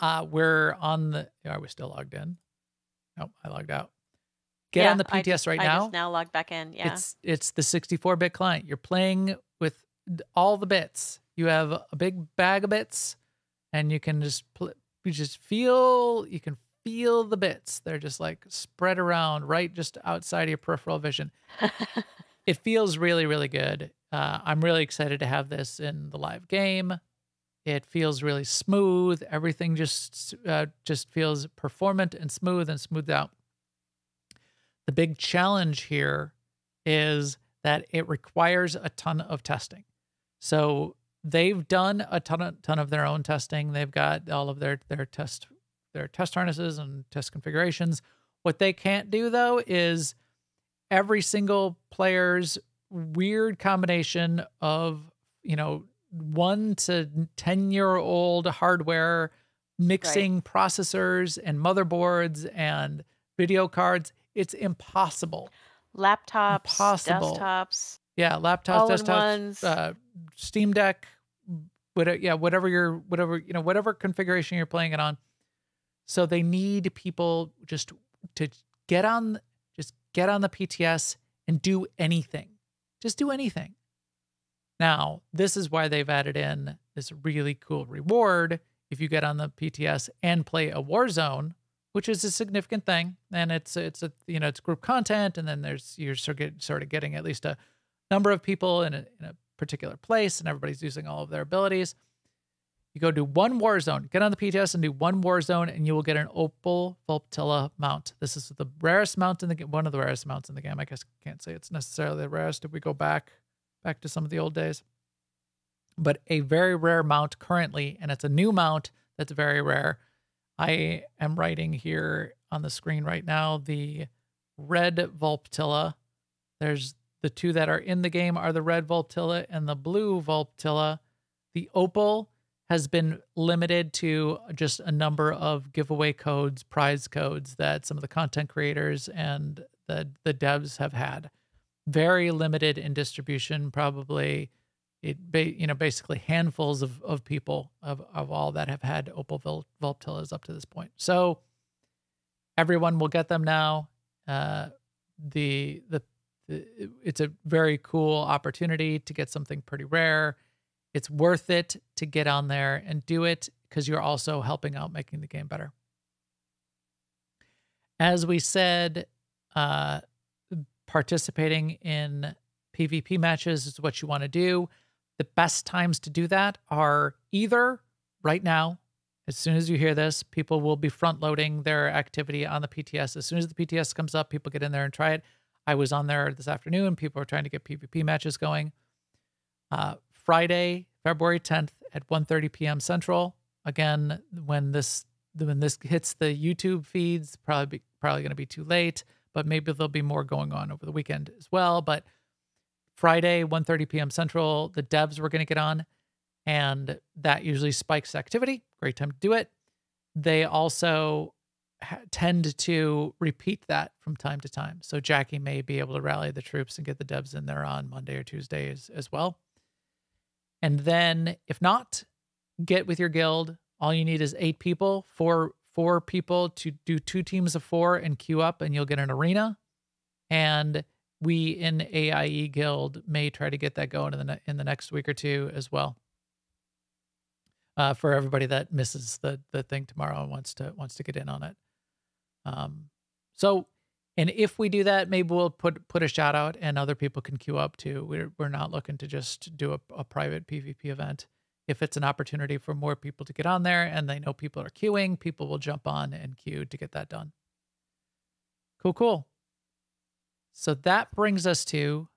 Uh, we're on the. Are we still logged in? Nope, I logged out. Get Yeah, on the I PTS just- right I now. just now logged back in. Yeah, It's it's the 64-bit client. You're playing with all the bits. You have a big bag of bits, and you can just you just feel you can feel the bits. They're just like spread around right just outside of your peripheral vision. [laughs] it feels really really good. Uh, I'm really excited to have this in the live game. It feels really smooth. Everything just uh, just feels performant and smooth and smoothed out. The big challenge here is that it requires a ton of testing. So they've done a ton of ton of their own testing. They've got all of their their test their test harnesses and test configurations. What they can't do though is every single player's weird combination of, you know, 1 to 10 year old hardware mixing processors and motherboards and video cards. It's impossible. laptops, Impossible. desktops, Yeah, laptops, all desktops, uh, Steam Deck, whatever. Yeah, whatever your whatever you know, whatever configuration you're playing it on. So they need people just to get on, just get on the PTS and do anything. Just do anything. Now, this is why they've added in this really cool reward if you get on the PTS and play a Warzone, which is a significant thing. And it's it's a you know it's group content, and then there's you're sort of, sort of getting at least a number of people in a, in a particular place, and everybody's using all of their abilities. You go do one war zone. get on the PTS and do one war zone, and you will get an Opal Volptilla mount. This is the rarest mount in the game, one of the rarest mounts in the game. I guess I can't say it's necessarily the rarest if we go back back to some of the old days. But a very rare mount currently, and it's a new mount that's very rare. I am writing here on the screen right now the red Volptilla. There's the two that are in the game are the red Volptilla and the blue Volptilla. The opal has been limited to just a number of giveaway codes, prize codes that some of the content creators and the the devs have had. Very limited in distribution, probably it you know basically handfuls of, of people of, of all that have had opal Vol- Volptillas up to this point. So everyone will get them now. Uh, the, the the it's a very cool opportunity to get something pretty rare. It's worth it to get on there and do it because you're also helping out making the game better. As we said, uh, participating in PvP matches is what you want to do. The best times to do that are either right now, as soon as you hear this, people will be front loading their activity on the PTS. As soon as the PTS comes up, people get in there and try it. I was on there this afternoon. People are trying to get PvP matches going. Uh, Friday, February 10th at 1:30 p.m. Central. Again, when this when this hits the YouTube feeds, probably be, probably going to be too late, but maybe there'll be more going on over the weekend as well. But Friday, 1:30 p.m. Central, the devs were going to get on, and that usually spikes activity. Great time to do it. They also tend to repeat that from time to time. So Jackie may be able to rally the troops and get the devs in there on Monday or Tuesdays as well. And then if not, get with your guild. All you need is eight people, four four people to do two teams of four and queue up, and you'll get an arena. And we in AIE Guild may try to get that going in the in the next week or two as well. Uh, for everybody that misses the the thing tomorrow and wants to wants to get in on it. Um, so, and if we do that, maybe we'll put put a shout out and other people can queue up too. We're we're not looking to just do a, a private PvP event. If it's an opportunity for more people to get on there and they know people are queuing, people will jump on and queue to get that done. Cool, cool. So that brings us to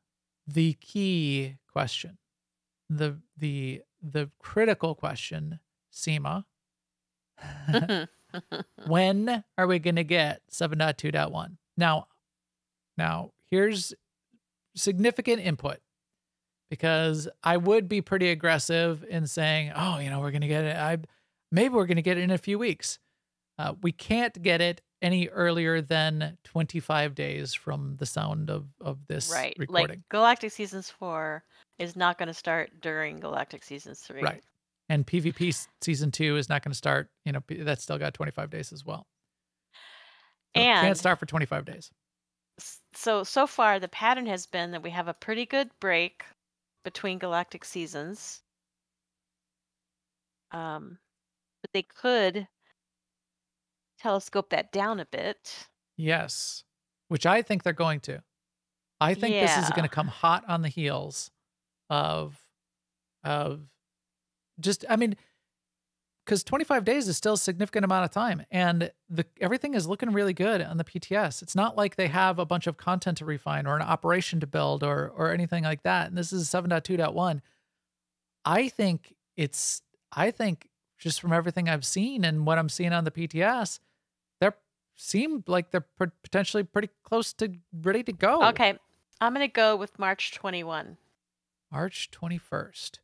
the key question. The the the critical question, SEMA. [laughs] [laughs] when are we going to get 7.2.1? Now, now here's significant input because I would be pretty aggressive in saying, "Oh, you know, we're going to get it. I maybe we're going to get it in a few weeks." Uh, we can't get it any earlier than 25 days from the sound of of this right. recording. Like Galactic Seasons 4 is not going to start during Galactic Seasons 3. Right. And PvP season two is not going to start. You know, that's still got 25 days as well. It can't And- start for 25 days. So, so far, the pattern has been that we have a pretty good break between Galactic Seasons. Um, but they could telescope that down a bit. Yes, which I think they're going to. I think this is going to come hot on the heels of of just I mean cuz 25 days is still a significant amount of time and the everything is looking really good on the PTS. It's not like they have a bunch of content to refine or an operation to build or or anything like that. And this is 7.2.1. I think it's I think just from everything I've seen and what I'm seeing on the PTS, they're seem like they're pot- potentially pretty close to ready to go. Okay, I'm going to go with March 21. March 21st.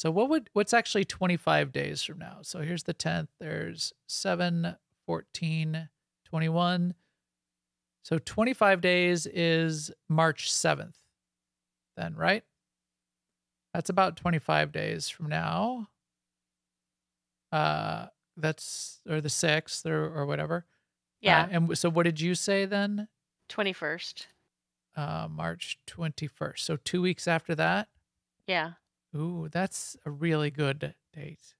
So what would what's actually 25 days from now? So here's the 10th. There's 7 14 21. So 25 days is March 7th. Then, right? That's about 25 days from now. Uh that's or the 6th or or whatever. Yeah, Uh, and so what did you say then? 21st. Uh March 21st. So 2 weeks after that? Yeah. Ooh, that's a really good date.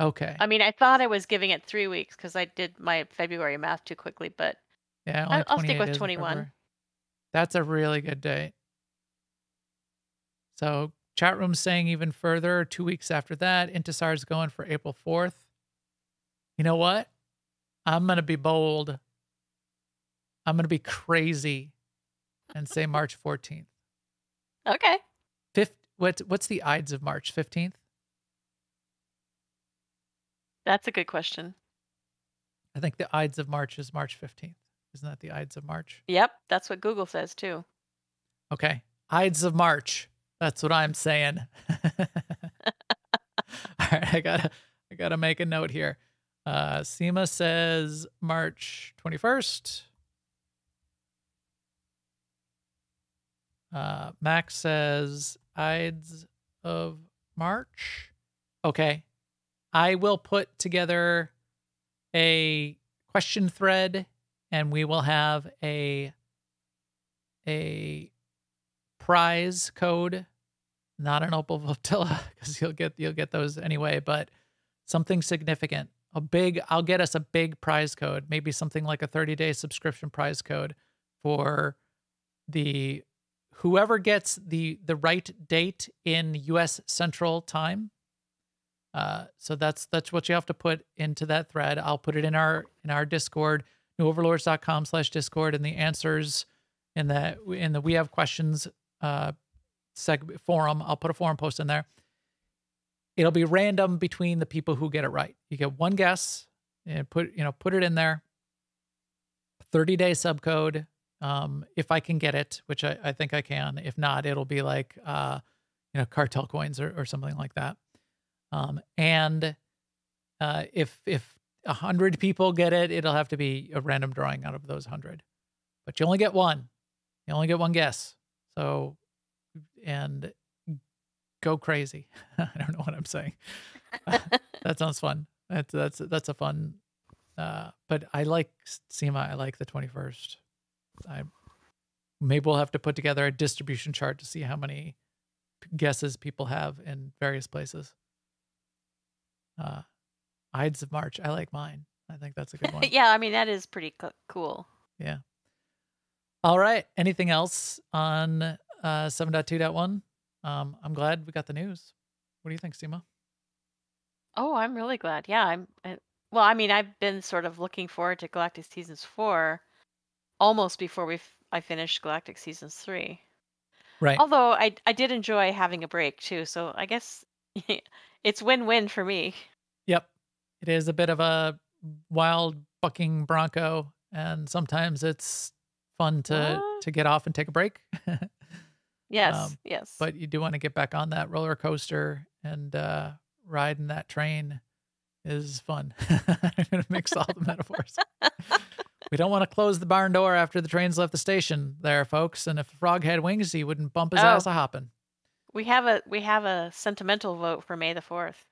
Okay. I mean, I thought I was giving it three weeks because I did my February math too quickly, but yeah, I- I'll stick with 21. That's a really good date. So chat room saying even further, two weeks after that, Intisar's going for April 4th. You know what? I'm gonna be bold. I'm gonna be crazy and say [laughs] March 14th. okay. What what's the Ides of March? 15th? That's a good question. I think the Ides of March is March 15th. Isn't that the Ides of March? Yep, that's what Google says too. Okay. Ides of March. That's what I'm saying. [laughs] All right, I gotta I gotta make a note here. Uh Sema says March 21st. Uh Max says Ides of March. Okay. I will put together a question thread and we will have a a prize code not an opal [laughs] flotilla because you'll get you'll get those anyway but something significant a big i'll get us a big prize code maybe something like a 30 day subscription prize code for the whoever gets the the right date in us central time uh, so that's that's what you have to put into that thread. I'll put it in our in our Discord, newoverlords.com slash Discord, and the answers in the in the we have questions uh seg forum. I'll put a forum post in there. It'll be random between the people who get it right. You get one guess and put you know put it in there. 30 day subcode. Um, if I can get it, which I, I think I can. If not, it'll be like uh, you know, cartel coins or, or something like that. Um, and uh, if if a hundred people get it, it'll have to be a random drawing out of those hundred. But you only get one. You only get one guess. So, and go crazy. [laughs] I don't know what I'm saying. [laughs] that sounds fun. That's that's that's a fun. Uh, but I like SEMA. I like the 21st. I maybe we'll have to put together a distribution chart to see how many guesses people have in various places. Uh, Ides of March. I like mine. I think that's a good one. [laughs] yeah, I mean that is pretty co- cool. Yeah. All right. Anything else on uh, 7.2.1? Um, I'm glad we got the news. What do you think, Sema? Oh, I'm really glad. Yeah, I'm. I, well, I mean, I've been sort of looking forward to Galactic Seasons four, almost before we f- I finished Galactic Seasons three. Right. Although I I did enjoy having a break too, so I guess [laughs] it's win-win for me. Yep. It is a bit of a wild bucking bronco, and sometimes it's fun to What? to get off and take a break. [laughs] Yes, Um, yes. but you do want to get back on that roller coaster and uh, riding that train is fun. [laughs] I'm gonna mix all the metaphors. We don't want to close the barn door after the train's left the station, there, folks. And if a frog had wings, he wouldn't bump his Oh. ass a hopping. we have a we have a sentimental vote for May the fourth.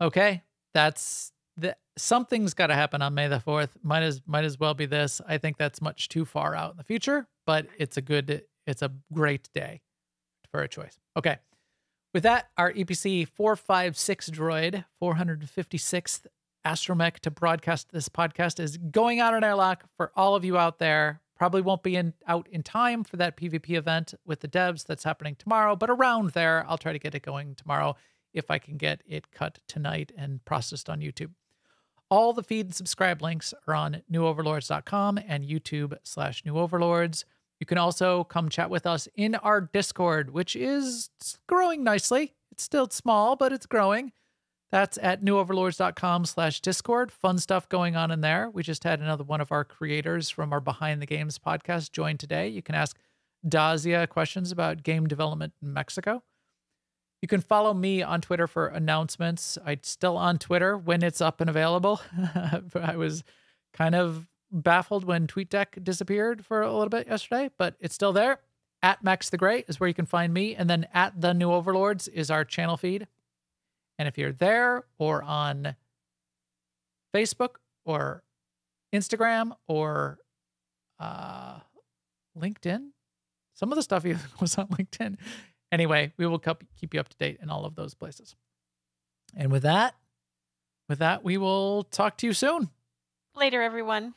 Okay, that's the something's got to happen on May the fourth. Might as might as well be this. I think that's much too far out in the future, but it's a good, it's a great day for a choice. Okay, with that, our EPC four five six droid, four hundred fifty sixth astromech to broadcast this podcast is going out on airlock for all of you out there. Probably won't be in out in time for that PvP event with the devs that's happening tomorrow, but around there, I'll try to get it going tomorrow if I can get it cut tonight and processed on YouTube. All the feed and subscribe links are on newoverlords.com and YouTube slash new overlords. You can also come chat with us in our Discord, which is growing nicely. It's still small, but it's growing. That's at newoverlords.com slash Discord. Fun stuff going on in there. We just had another one of our creators from our Behind the Games podcast join today. You can ask Dazia questions about game development in Mexico. You can follow me on Twitter for announcements. I'm still on Twitter when it's up and available. [laughs] I was kind of baffled when TweetDeck disappeared for a little bit yesterday, but it's still there. At Max the Grey is where you can find me, and then at the New Overlords is our channel feed. And if you're there or on Facebook or Instagram or uh, LinkedIn, some of the stuff [laughs] was on LinkedIn. Anyway, we will keep you up to date in all of those places. And with that, with that, we will talk to you soon. Later, everyone.